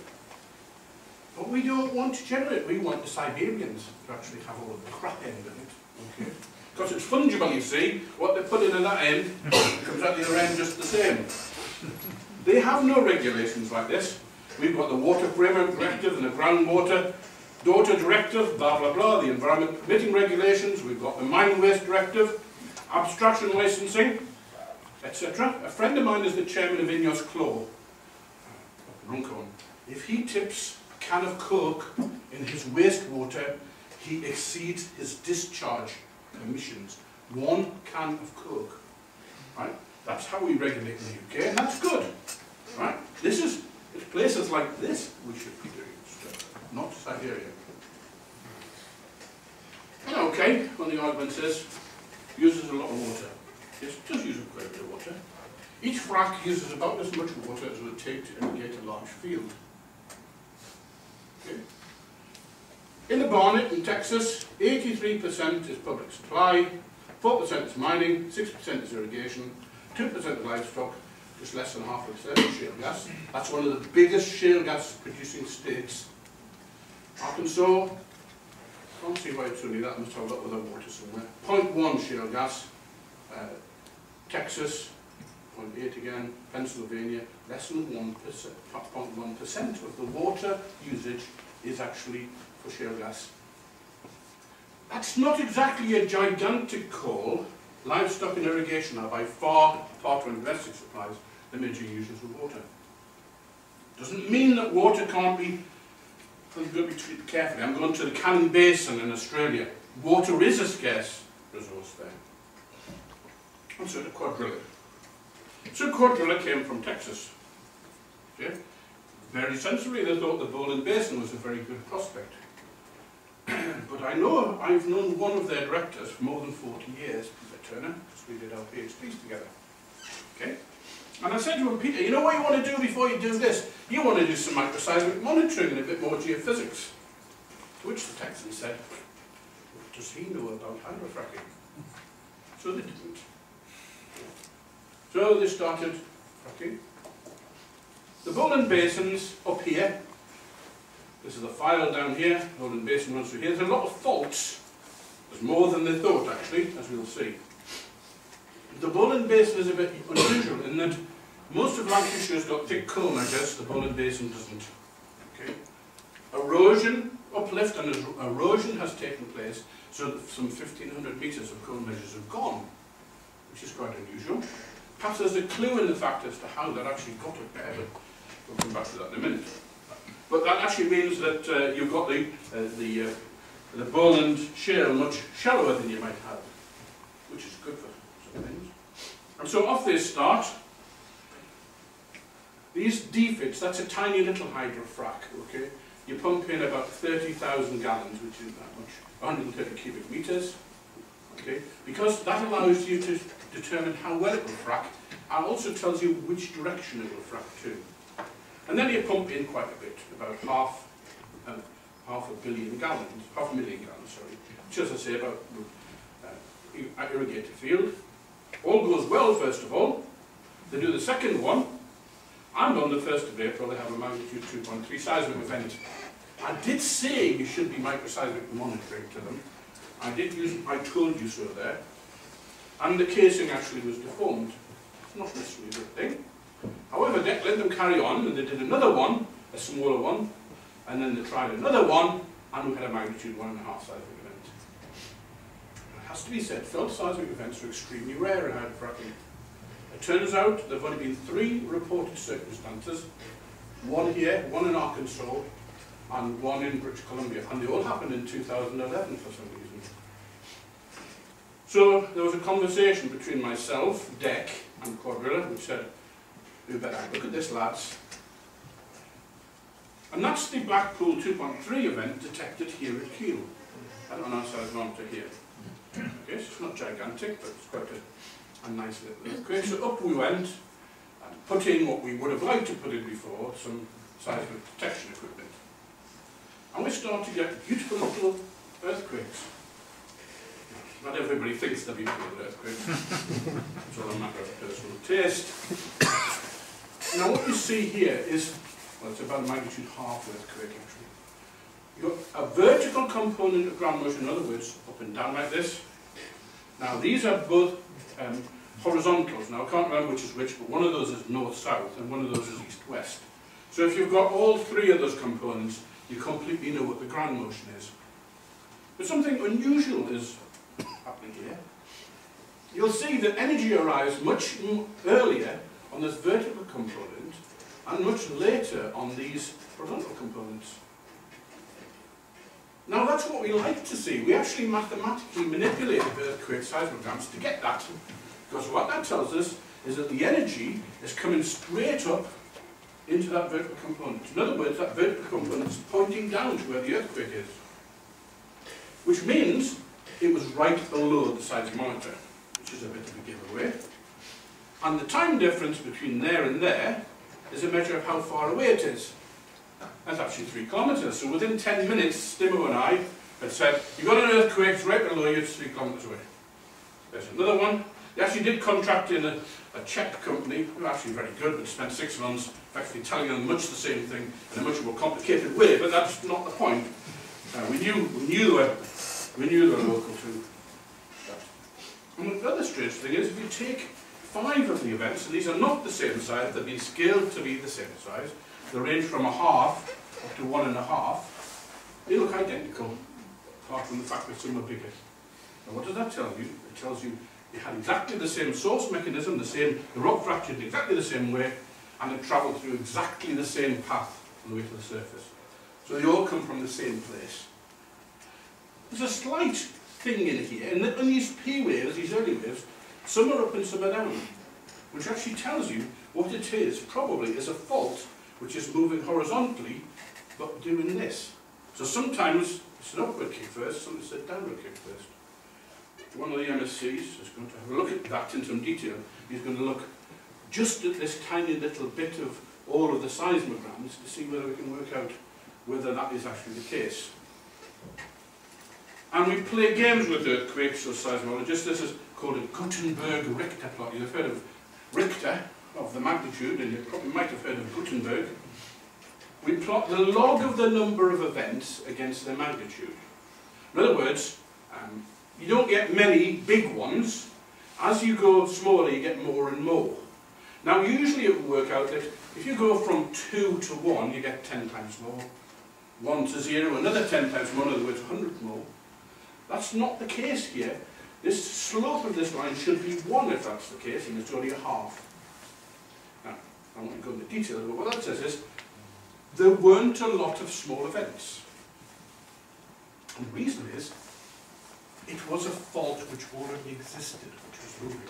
But we don't want to generate, we want the Siberians to actually have all of the crap end of it. Okay? Because it's fungible, you see. What they put in at that end comes out the other end just the same. They have no regulations like this. We've got the Water Framework Directive and the Groundwater Daughter Directive, blah, blah, blah, the Environment Permitting Regulations, we've got the Mine Waste Directive, Abstraction Licensing, etc. A friend of mine is the chairman of INEOS Chlor, Runcorn. If he tips a can of Coke in his wastewater, he exceeds his discharge emissions. One can of Coke. Right? That's how we regulate in the UK, and that's good. Right? This is it's places like this we should be doing stuff, not Siberia. Okay, when the argument says uses a lot of water. Yes, it does use quite a bit of water. Each frac uses about as much water as it would take to irrigate a large field. Okay. In the Barnett in Texas, 83% is public supply, 4% is mining, 6% is irrigation, 2% is livestock, just less than half of is shale gas. That's one of the biggest shale gas producing states. Arkansas, I Can't see why it's only that, must have a lot with the water somewhere. Point 0.1 shale gas, uh, Texas, point 0.8 again, Pennsylvania, less than one percent, point 0.1% of the water usage is actually for shale gas. That's not exactly a gigantic call. Livestock and irrigation are by far, apart from domestic supplies, the major users of water. Doesn't mean that water can't be, to be treated carefully. I'm going to the Canning Basin in Australia. Water is a scarce resource there. And so the Cuadrilla. So Cuadrilla came from Texas. Okay? Very sensibly, they thought the Bowland Basin was a very good prospect. but I know, I've known one of their directors for more than 40 years, Peter Turner, because we did our PhDs together. Okay? And I said to him, Peter, you know what you want to do before you do this? You want to do some microseismic monitoring and a bit more geophysics. To which the Texan said, what does he know about hydrofracking? So they didn't. So they started fracking. The Bowland Basins up here, this is the file down here, Bowland Basin runs through here, there's a lot of faults. There's more than they thought actually, as we'll see. The Bowland Basin is a bit unusual in that most of Lancashire's got thick coal measures, the Bowland Basin doesn't. Okay? Erosion, uplift and erosion has taken place, so that some 1500 metres of coal measures have gone, which is quite unusual. Perhaps there's a clue in the fact as to how that actually got it there, but we'll come back to that in a minute. But that actually means that uh, you've got the, uh, the, uh, the Bowland shale much shallower than you might have, which is good for some things. And so off they start. These DFITs, that's a tiny little hydrofrac, okay? You pump in about 30,000 gallons, which isn't that much, 130 cubic meters, okay? Because that allows you to determine how well it will frack, and also tells you which direction it will frack to. And then you pump in quite a bit, about half, um, half a billion gallons, half a million gallons, sorry, which as I say about uh, irrigated field. All goes well, first of all. They do the second one, and on the 1st of April they have a magnitude 2.3 seismic event. I did say you should be microseismic monitoring to them. I did use, I told you so there. And the casing actually was deformed. Not necessarily a good thing. However, they let them carry on, and they did another one, a smaller one, and then they tried another one, and we had a magnitude one and a half seismic event. It has to be said, fault seismic events are extremely rare in hydrofracking. It turns out there have only been three reported circumstances, one here, one in Arkansas, and one in British Columbia, and they all happened in 2011 for some reason. So there was a conversation between myself, DECC, and Cuadrilla, which said, look at this, lads. And that's the Blackpool 2.3 event detected here at Keele, and on our seismometer here. Okay, so it's not gigantic, but it's quite a, a nice little earthquake. So up we went, and put in what we would have liked to put in before, some seismic detection equipment. And we start to get beautiful little earthquakes. Not everybody thinks they're beautiful earthquakes. it's all a matter of personal taste. Now what you see here is, well it's about a magnitude half earthquake actually. You've got a vertical component of ground motion, in other words, up and down like this. Now these are both um, horizontals. Now I can't remember which is which, but one of those is north-south and one of those is east-west. So if you've got all three of those components, you completely know what the ground motion is. But something unusual is happening here. You'll see that energy arrives much earlier on this vertical component and much later on these horizontal components. Now that's what we like to see. We actually mathematically manipulate earthquake seismograms to get that. Because what that tells us is that the energy is coming straight up into that vertical component. In other words, that vertical component is pointing down to where the earthquake is. Which means it was right below the seismometer, which is a bit of a giveaway. And the time difference between there and there is a measure of how far away it is. That's actually three kilometres. So within 10 minutes, Stimo and I had said, you've got an earthquake, right below you, it's three kilometres away. There's another one. They actually did contract in a, a Czech company, who were actually very good, but spent six months actually telling them much the same thing in a much more complicated way, but that's not the point. Uh, we knew, we knew they were, we knew they were local to that. And the other strange thing is, if you take five of the events, and these are not the same size, they've been scaled to be the same size, they range from a half up to one and a half, they look identical, apart from the fact that some are bigger. And what does that tell you? It tells you it had exactly the same source mechanism, the same, the rock fractured exactly the same way, and it travelled through exactly the same path on the way to the surface. So they all come from the same place. There's a slight thing in here, and these P waves, these early waves, some are up and some are down, which actually tells you what it is, probably is a fault which is moving horizontally, but doing this. So sometimes it's an upward kick first, sometimes it's a downward kick first. One of the MSCs is going to have a look at that in some detail. He's going to look just at this tiny little bit of all of the seismograms to see whether we can work out whether that is actually the case. And we play games with earthquakes or seismologists. This is called a Gutenberg-Richter plot. You've heard of Richter, of the magnitude, and you probably might have heard of Gutenberg. We plot the log of the number of events against their magnitude. In other words, um, you don't get many big ones. As you go smaller, you get more and more. Now, usually it will work out that if you go from 2 to 1, you get 10 times more. 1 to 0, another 10 times more, in other words, 100 more. That's not the case here. This slope of this line should be 1 if that's the case, and it's only a half. Now, I won't go into detail, but what that says is there weren't a lot of small events. And the reason is it was a fault which already existed, which was moving.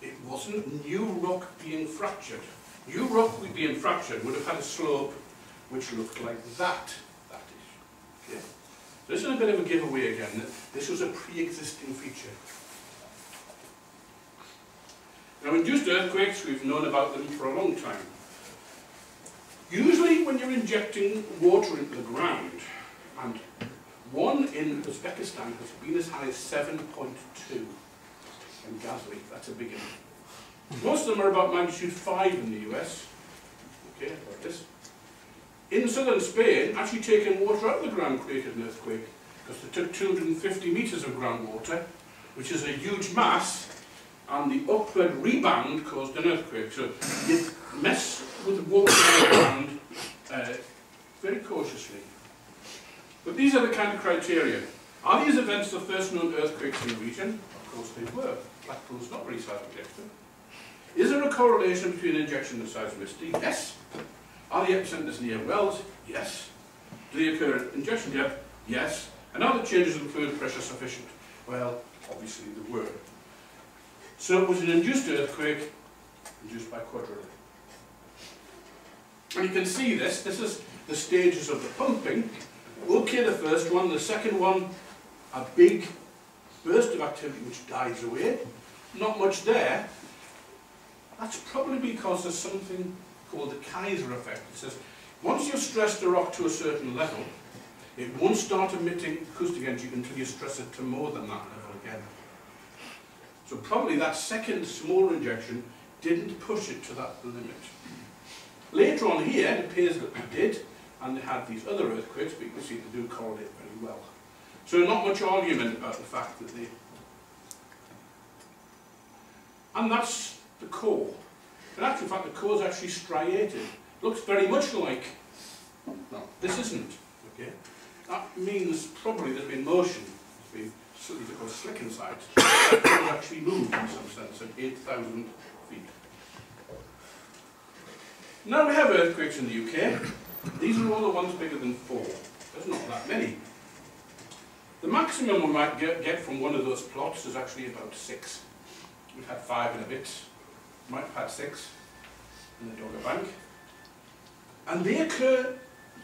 It wasn't new rock being fractured. New rock being fractured would have had a slope which looked like that. That is. Okay? So this is a bit of a giveaway again. That this was a pre-existing feature. Now induced earthquakes, we've known about them for a long time. Usually when you're injecting water into the ground, and one in Uzbekistan has been as high as 7.2 in Gazli, that's a big one. Most of them are about magnitude 5 in the US, okay, like this. In southern Spain, actually taking water out of the ground created an earthquake, because they took 250 metres of groundwater, which is a huge mass, and the upward rebound caused an earthquake. So you mess with the water ground uh, very cautiously. But these are the kind of criteria. Are these events the first known earthquakes in the region? Of course they were. Blackpool's not very seismic active. Is there a correlation between injection and seismicity? Yes. Are the epicenters near wells? Yes. Do they occur at injection depth? Yes. And are the changes in fluid pressure sufficient? Well, obviously they were. So it was an induced earthquake, induced by Cuadrilla. And you can see this, this is the stages of the pumping. Okay, the first one, the second one, a big burst of activity which dies away. Not much there. That's probably because there's something called the Kaiser effect. It says, once you stress the rock to a certain level, it won't start emitting acoustic energy until you stress it to more than that level again. So probably that second smaller injection didn't push it to that limit. Later on here, it appears that it did, and they had these other earthquakes, but you can see they do correlate very well. So not much argument about the fact that they... And that's the core. In fact, the core is actually striated. Looks very much like... No, this isn't. Okay, That means probably there's been motion. There's been something called slickensides. it actually moved in some sense at 8,000 feet. Now we have earthquakes in the UK. These are all the ones bigger than four. There's not that many. The maximum we might get, get from one of those plots is actually about six. We've had five and a bit. Might have six in the Dogger Bank. And they occur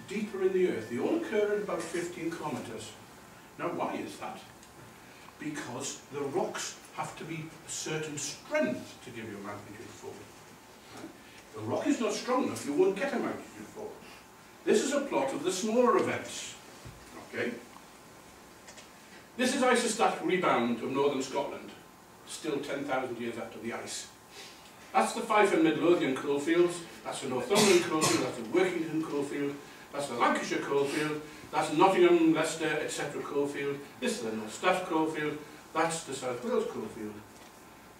deeper in the earth. They all occur at about 15 kilometres. Now why is that? Because the rocks have to be a certain strength to give you a magnitude 4. If the rock is not strong enough, you won't get a magnitude 4. This is a plot of the smaller events. Okay? This is isostatic rebound of northern Scotland, still 10,000 years after the ice. That's the Fife and Midlothian coalfields, that's the Northumberland coalfield, that's the Workington coalfield, that's the Lancashire coalfield, That's Nottingham, Leicester, etc. coalfield. This is the North Staff coalfield. That's the South Wales coalfield.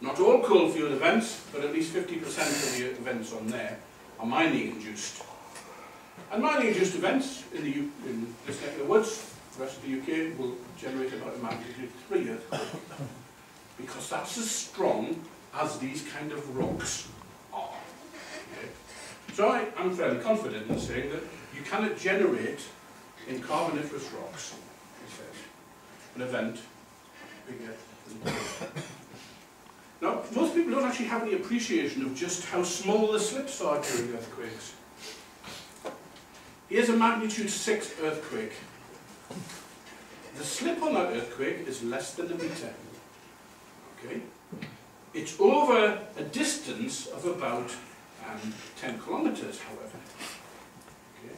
Not all coalfield events, but at least 50% of the events on there are mining induced. And mining induced events in, the, U- in this neck of the woods, the rest of the UK, will generate about a magnitude 3 earthquake. Because that's as strong as these kind of rocks are. Okay? So I am fairly confident in saying that you cannot generate in carboniferous rocks, an event bigger than Now, most people don't actually have any appreciation of just how small the slips are during earthquakes. Here's a magnitude 6 earthquake. The slip on that earthquake is less than a metre. Okay? It's over a distance of about um, 10 kilometres, however. Okay?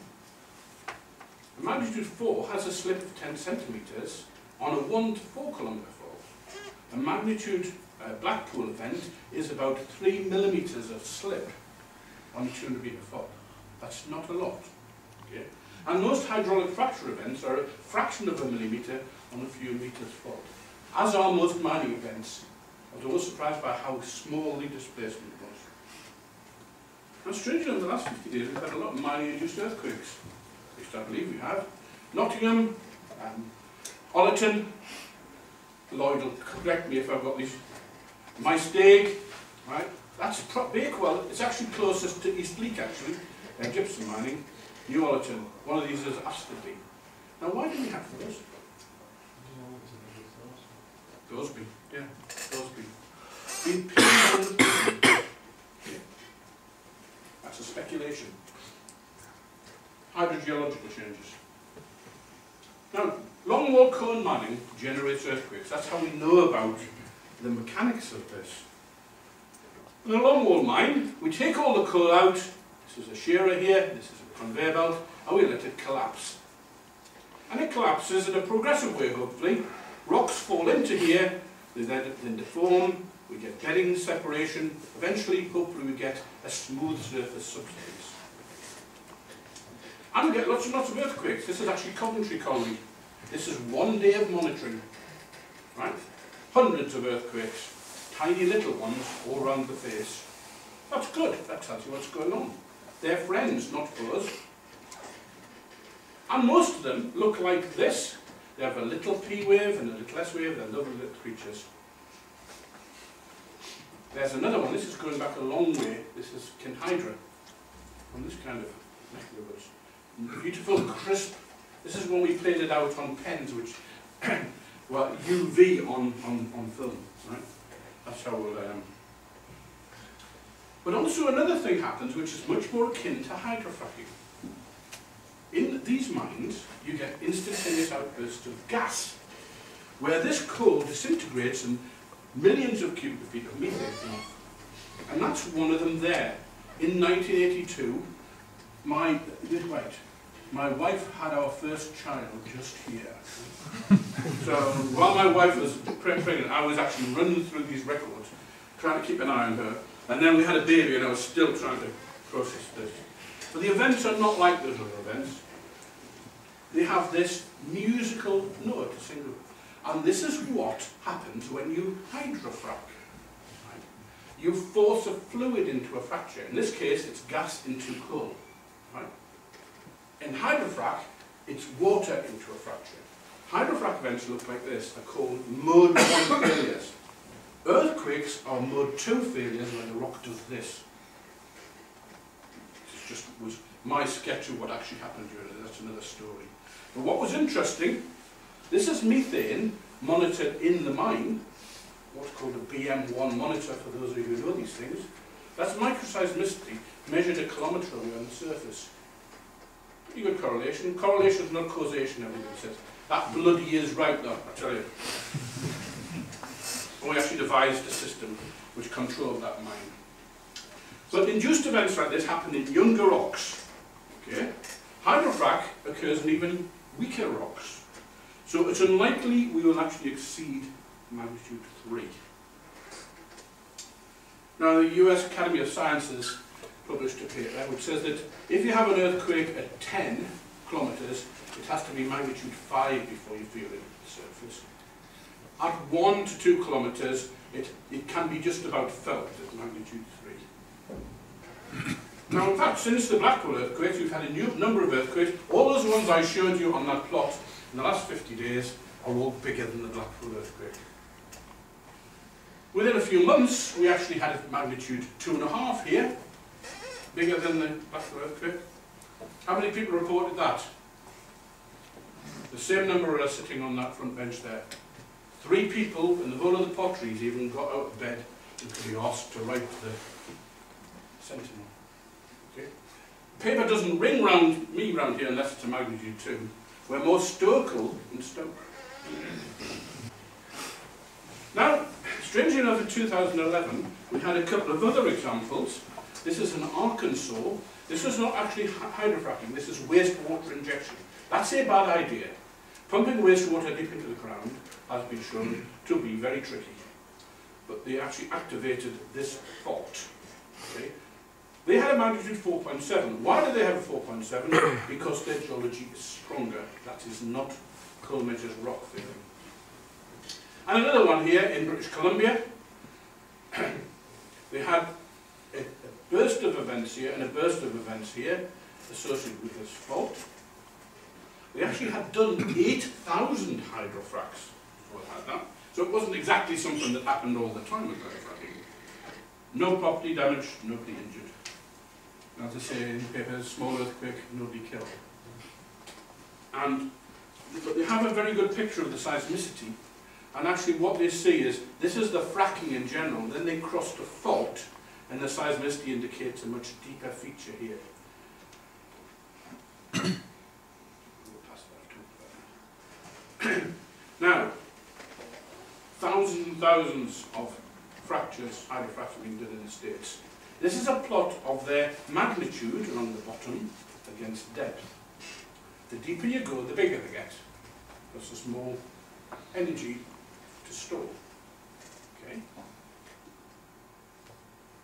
Magnitude 4 has a slip of 10 centimetres on a 1 to 4 kilometre fault. A magnitude uh, Blackpool event is about 3 millimetres of slip on a 200 metre fault. That's not a lot. Okay? And most hydraulic fracture events are a fraction of a millimetre on a few metres fault. As are most mining events. I was always surprised by how small the displacement was. And strangely, in the last 50 days, we've had a lot of mining-induced earthquakes. Which I believe we have. Nottingham, um, Ollerton, Lloyd will correct me if I've got these. My stake, right? That's Bakewell. It's actually closest to East Leake, actually, uh, gypsum mining. New Ollerton. One of these is Asterby. Now, why do we have those? Gosby, yeah, Gosby. Been pinned Yeah. That's a speculation. Hydrogeological changes. Now, longwall cone mining generates earthquakes. That's how we know about the mechanics of this. In a longwall mine, we take all the coal out. This is a shearer here, this is a conveyor belt, and we let it collapse. And it collapses in a progressive way, hopefully. Rocks fall into here, they then, then deform, we get bedding separation, eventually, hopefully, we get a smooth surface substance. And we get lots and lots of earthquakes. This is actually Coventry Colliery. This is one day of monitoring, right? Hundreds of earthquakes, tiny little ones all around the face. That's good, that tells you what's going on. They're friends, not foes. And most of them look like this. They have a little P wave and a little S wave, they're lovely little creatures. There's another one, this is going back a long way. This is Cynheidre, from this kind of neck of the woods. Beautiful, crisp. This is when we played it out on pens, which were UV on, on, on film, right? That's how I am. Um, but also another thing happens which is much more akin to hydrofracking. In these mines, you get instantaneous outbursts of gas, where this coal disintegrates and millions of cubic feet of methane. And that's one of them there. In 1982, my, wait, my wife had our first child just here. so while my wife was pre- pregnant, I was actually running through these records, trying to keep an eye on her. And then we had a baby and I was still trying to process this. But the events are not like those other events. They have this musical note. And this is what happens when you hydrofrac. Right? You force a fluid into a fracture. In this case, it's gas into coal. Right? In hydrofrac, it's water into a fracture. Hydrofrac events look like this. They're called mode 1 failures. Earthquakes are mode 2 failures when the rock does this. Just was my sketch of what actually happened during it. That's another story. But what was interesting, this is methane monitored in the mine, what's called a BM1 monitor for those of you who know these things. That's microseismicity measured a kilometre away on the surface. Pretty good correlation. Correlation is not causation, everybody says. That bloody is right though, I tell you. We actually devised a system which controlled that mine. But induced events like this happen in younger rocks. Okay? Hydrofrac occurs in even weaker rocks. So it's unlikely we will actually exceed magnitude 3. Now the US Academy of Sciences published a paper which says that if you have an earthquake at 10, kilometres, it has to be magnitude 5 before you feel it at the surface. At 1 to 2 kilometres, it, it can be just about felt at magnitude 3. Now, in fact, since the Blackpool earthquake, we've had a new number of earthquakes. All those ones I showed you on that plot in the last 50 days are all bigger than the Blackpool earthquake. Within a few months, we actually had a magnitude two and a half here, bigger than the Blackpool earthquake. How many people reported that? The same number are sitting on that front bench there. Three people in the whole of the potteries even got out of bed and could be asked to write the Sentinel. Okay? Paper doesn't ring round me round here unless it's a magnitude two. We're more stoical than Stoke. Now, strangely enough, in 2011, we had a couple of other examples. This is in Arkansas. This is not actually hydrofracking, this is wastewater injection. That's a bad idea. Pumping wastewater deep into the ground has been shown to be very tricky. But they actually activated this fault. Okay? They had a magnitude 4.7. Why did they have a 4.7? because their geology is stronger. That is not coal measures rock theory. And another one here in British Columbia. they had a, a burst of events here and a burst of events here associated with this fault. They actually had done 8,000 hydrofracks before had that. So it wasn't exactly something that happened all the time with hydrofracking. No property damage, nobody injured. As I say in the paper, small earthquake, nobody killed. And but they have a very good picture of the seismicity and actually what they see is, this is the fracking in general, then they cross the fault, and the seismicity indicates a much deeper feature here. now, thousands and thousands of fractures, hydrofractures being done in the States. This is a plot of their magnitude along the bottom against depth. The deeper you go, the bigger they get. Because there's more energy to store. Okay?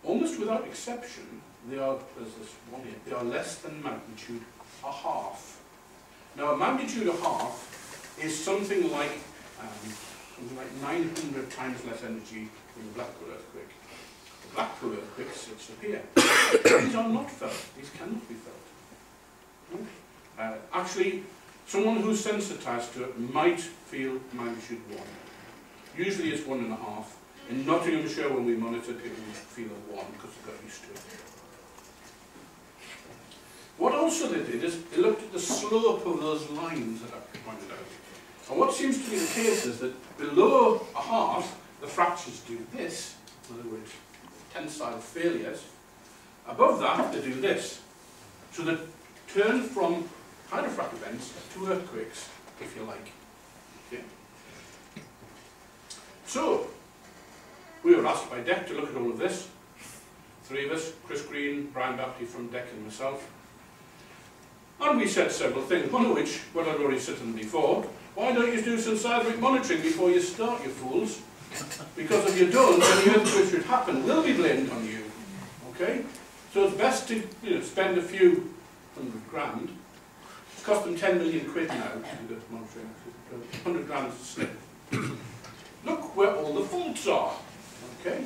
Almost without exception, they are, there's this one here, they are less than magnitude a half. Now a magnitude a half is something like um, something like 900 times less energy than the Blackpool earthquake. Blackpool earthquake sits up here. These are not felt. These cannot be felt. Uh, actually, someone who's sensitized to it might feel magnitude 1. Usually it's one and a half. In Nottinghamshire, when we monitored, it would feel a one because they got used to it. What also they did is they looked at the slope of those lines that I pointed out. And what seems to be the case is that below a half, the fractures do this, in other words, tensile failures. Above that, they do this. So they turn from hydrofrac events to earthquakes, if you like. So, we were asked by DECC to look at all of this. Three of us, Chris Green, Brian Baptie from DECC and myself. And we said several things, one of which, what I'd already said to them before, why don't you do some seismic monitoring before you start, you fools? Because if you don't, any earthquake should happen will be blamed on you. Okay? So it's best to you know, spend a few hundred grand. It's cost them 10 million quid now to do monitoring. 100 grand a slip look where all the faults are. Okay?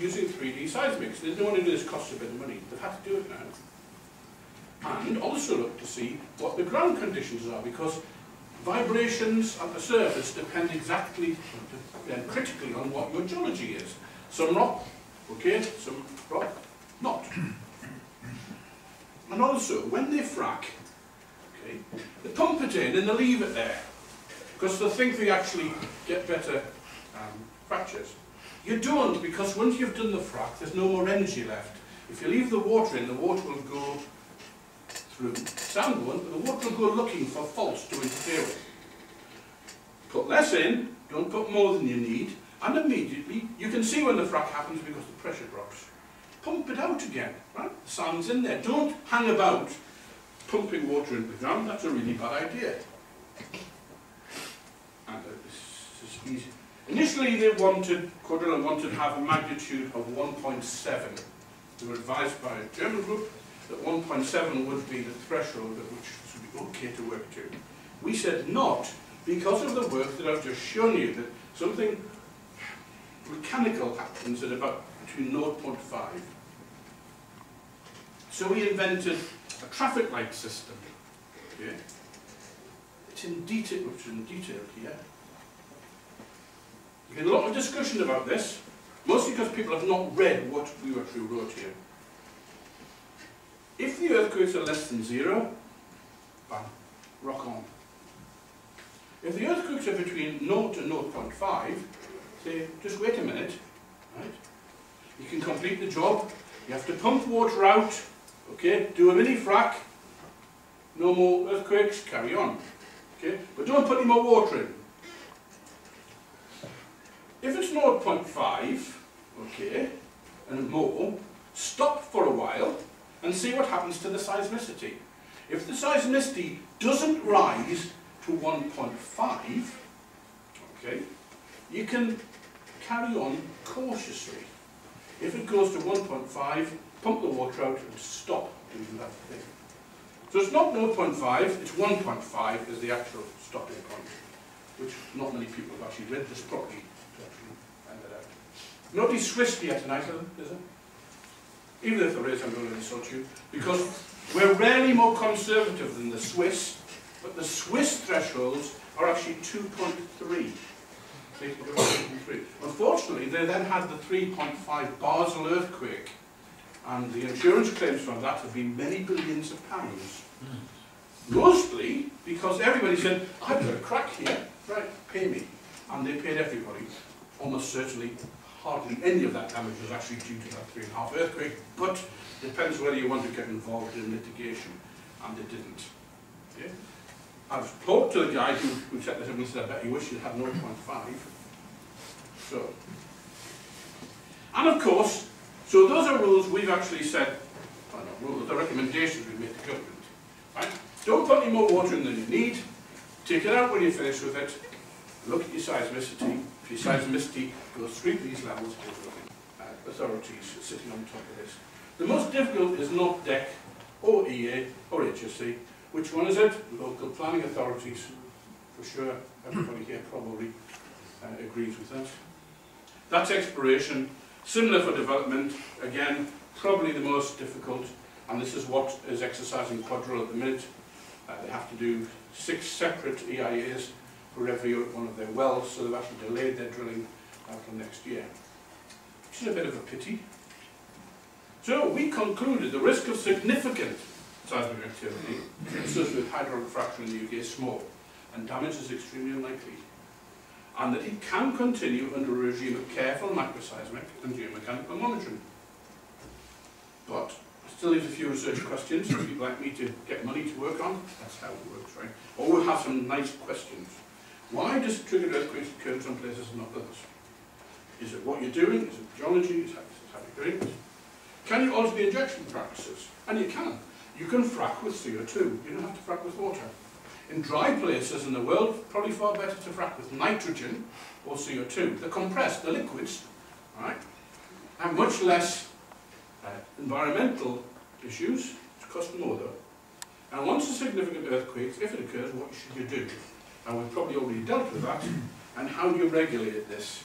Using 3D seismics. They don't want to do this costs a bit of money. They've had to do it now. And also look to see what the ground conditions are because vibrations at the surface depend exactly and critically on what your geology is. Some rock, okay, some rock, not. And also, when they frack, okay, they pump it in and they leave it there. Because they think they actually get better um, fractures. You don't, because once you've done the frack, there's no more energy left. If you leave the water in, the water will go through. One, but the water will go looking for faults to interfere with. Put less in, don't put more than you need, and immediately you can see when the frac happens because the pressure drops. Pump it out again, right? The sand's in there. Don't hang about pumping water into the ground, that's a really bad idea. And uh, easy. Initially, they wanted, Cuadrilla wanted to have a magnitude of 1.7. They were advised by a German group that 1.7 would be the threshold at which it would be okay to work to. We said not because of the work that I've just shown you, that something mechanical happens at about between 0.5. So we invented a traffic light system. It's in detail, which is in detail here. There's been a lot of discussion about this, mostly because people have not read what we actually wrote here. If the earthquakes are less than zero, bang, rock on. If the earthquakes are between 0 to 0.5, say, just wait a minute, right? You can complete the job, you have to pump water out, okay, do a mini frac, no more earthquakes, carry on. Okay, but don't put any more water in. If it's 0.5, okay, and more, stop for a while and see what happens to the seismicity. If the seismicity doesn't rise to 1.5, okay, you can carry on cautiously. If it goes to 1.5, pump the water out and stop doing that thing. So it's not 0.5, it's 1.5 is the actual stopping point, which not many people have actually read this properly to actually find that out. Nobody Swiss yet tonight, is there? Even if there is, I'm going to insult you, because we're rarely more conservative than the Swiss, but the Swiss thresholds are actually 2.3. Unfortunately, they then had the 3.5 Basel earthquake, and the insurance claims from that have been many billions of pounds. Mostly because everybody said, I've got a crack here, right, pay me. And they paid everybody. Almost certainly, hardly any of that damage was actually due to that three and a half earthquake, but depends whether you want to get involved in litigation, and they didn't. Okay? I've talked to the guy who, who set this up and said, I bet you wish you had 0.5. So, and of course, so those are rules we've actually said, well not rules, the recommendations we've made to government. Right? Don't put any more water in than you need. Take it out when you're finished with it. Look at your seismicity. Your seismicity goes through these levels, authorities sitting on top of this. The most difficult is not DECC or EA or HSC. Which one is it? Local planning authorities. For sure, everybody here probably uh, agrees with that. That's exploration. Similar for development, again, probably the most difficult, and this is what is exercising Cuadrilla at the minute. Uh, they have to do six separate EIAs for every one of their wells, so they've actually delayed their drilling until next year, which is a bit of a pity. So we concluded the risk of significant seismic activity associated with hydraulic fracture in the UK is small, and damage is extremely unlikely and that it can continue under a regime of careful macroseismic and geomechanical monitoring. But still leaves a few research questions for people like me to get money to work on. That's how it works, right? Or we'll have some nice questions. Why does triggered earthquakes occur in some places and not others? Is it what you're doing? Is it geology? Is it how you're doing it? Can you alter the injection practices? And you can. You can frack with CO2. You don't have to frack with water. In dry places in the world, probably far better to frack with nitrogen or CO2. They're compressed, they're liquids, right? Have much less uh, environmental issues, it's cost more though. And once a significant earthquake, if it occurs, what should you do? And we've probably already dealt with that. And how do you regulate this?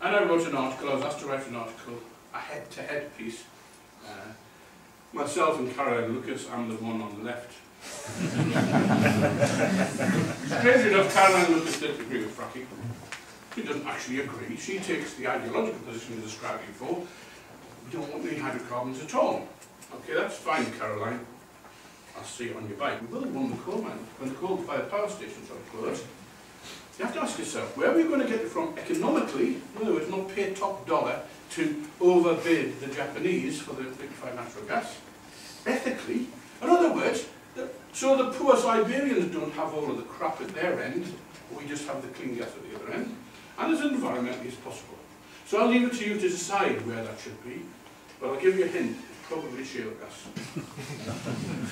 And I wrote an article, I was asked to write an article, a head-to-head -head piece. Uh, myself and Caroline Lucas, I'm the one on the left, Strangely enough, Caroline Lucas didn't agree with fracking. She doesn't actually agree. She takes the ideological position you're describing for. We don't want any hydrocarbons at all. Okay, that's fine, Caroline. I'll see you on your bike. We will when the coal mine, when the coal-fired power stations are closed. You have to ask yourself, where are we going to get it from economically? In other words, not pay top dollar to overbid the Japanese for the liquefied natural gas. Ethically, in other words, so the poor Siberians don't have all of the crap at their end, we just have the clean gas at the other end, and as environmentally as possible. So I'll leave it to you to decide where that should be, but I'll give you a hint, it's probably shale gas.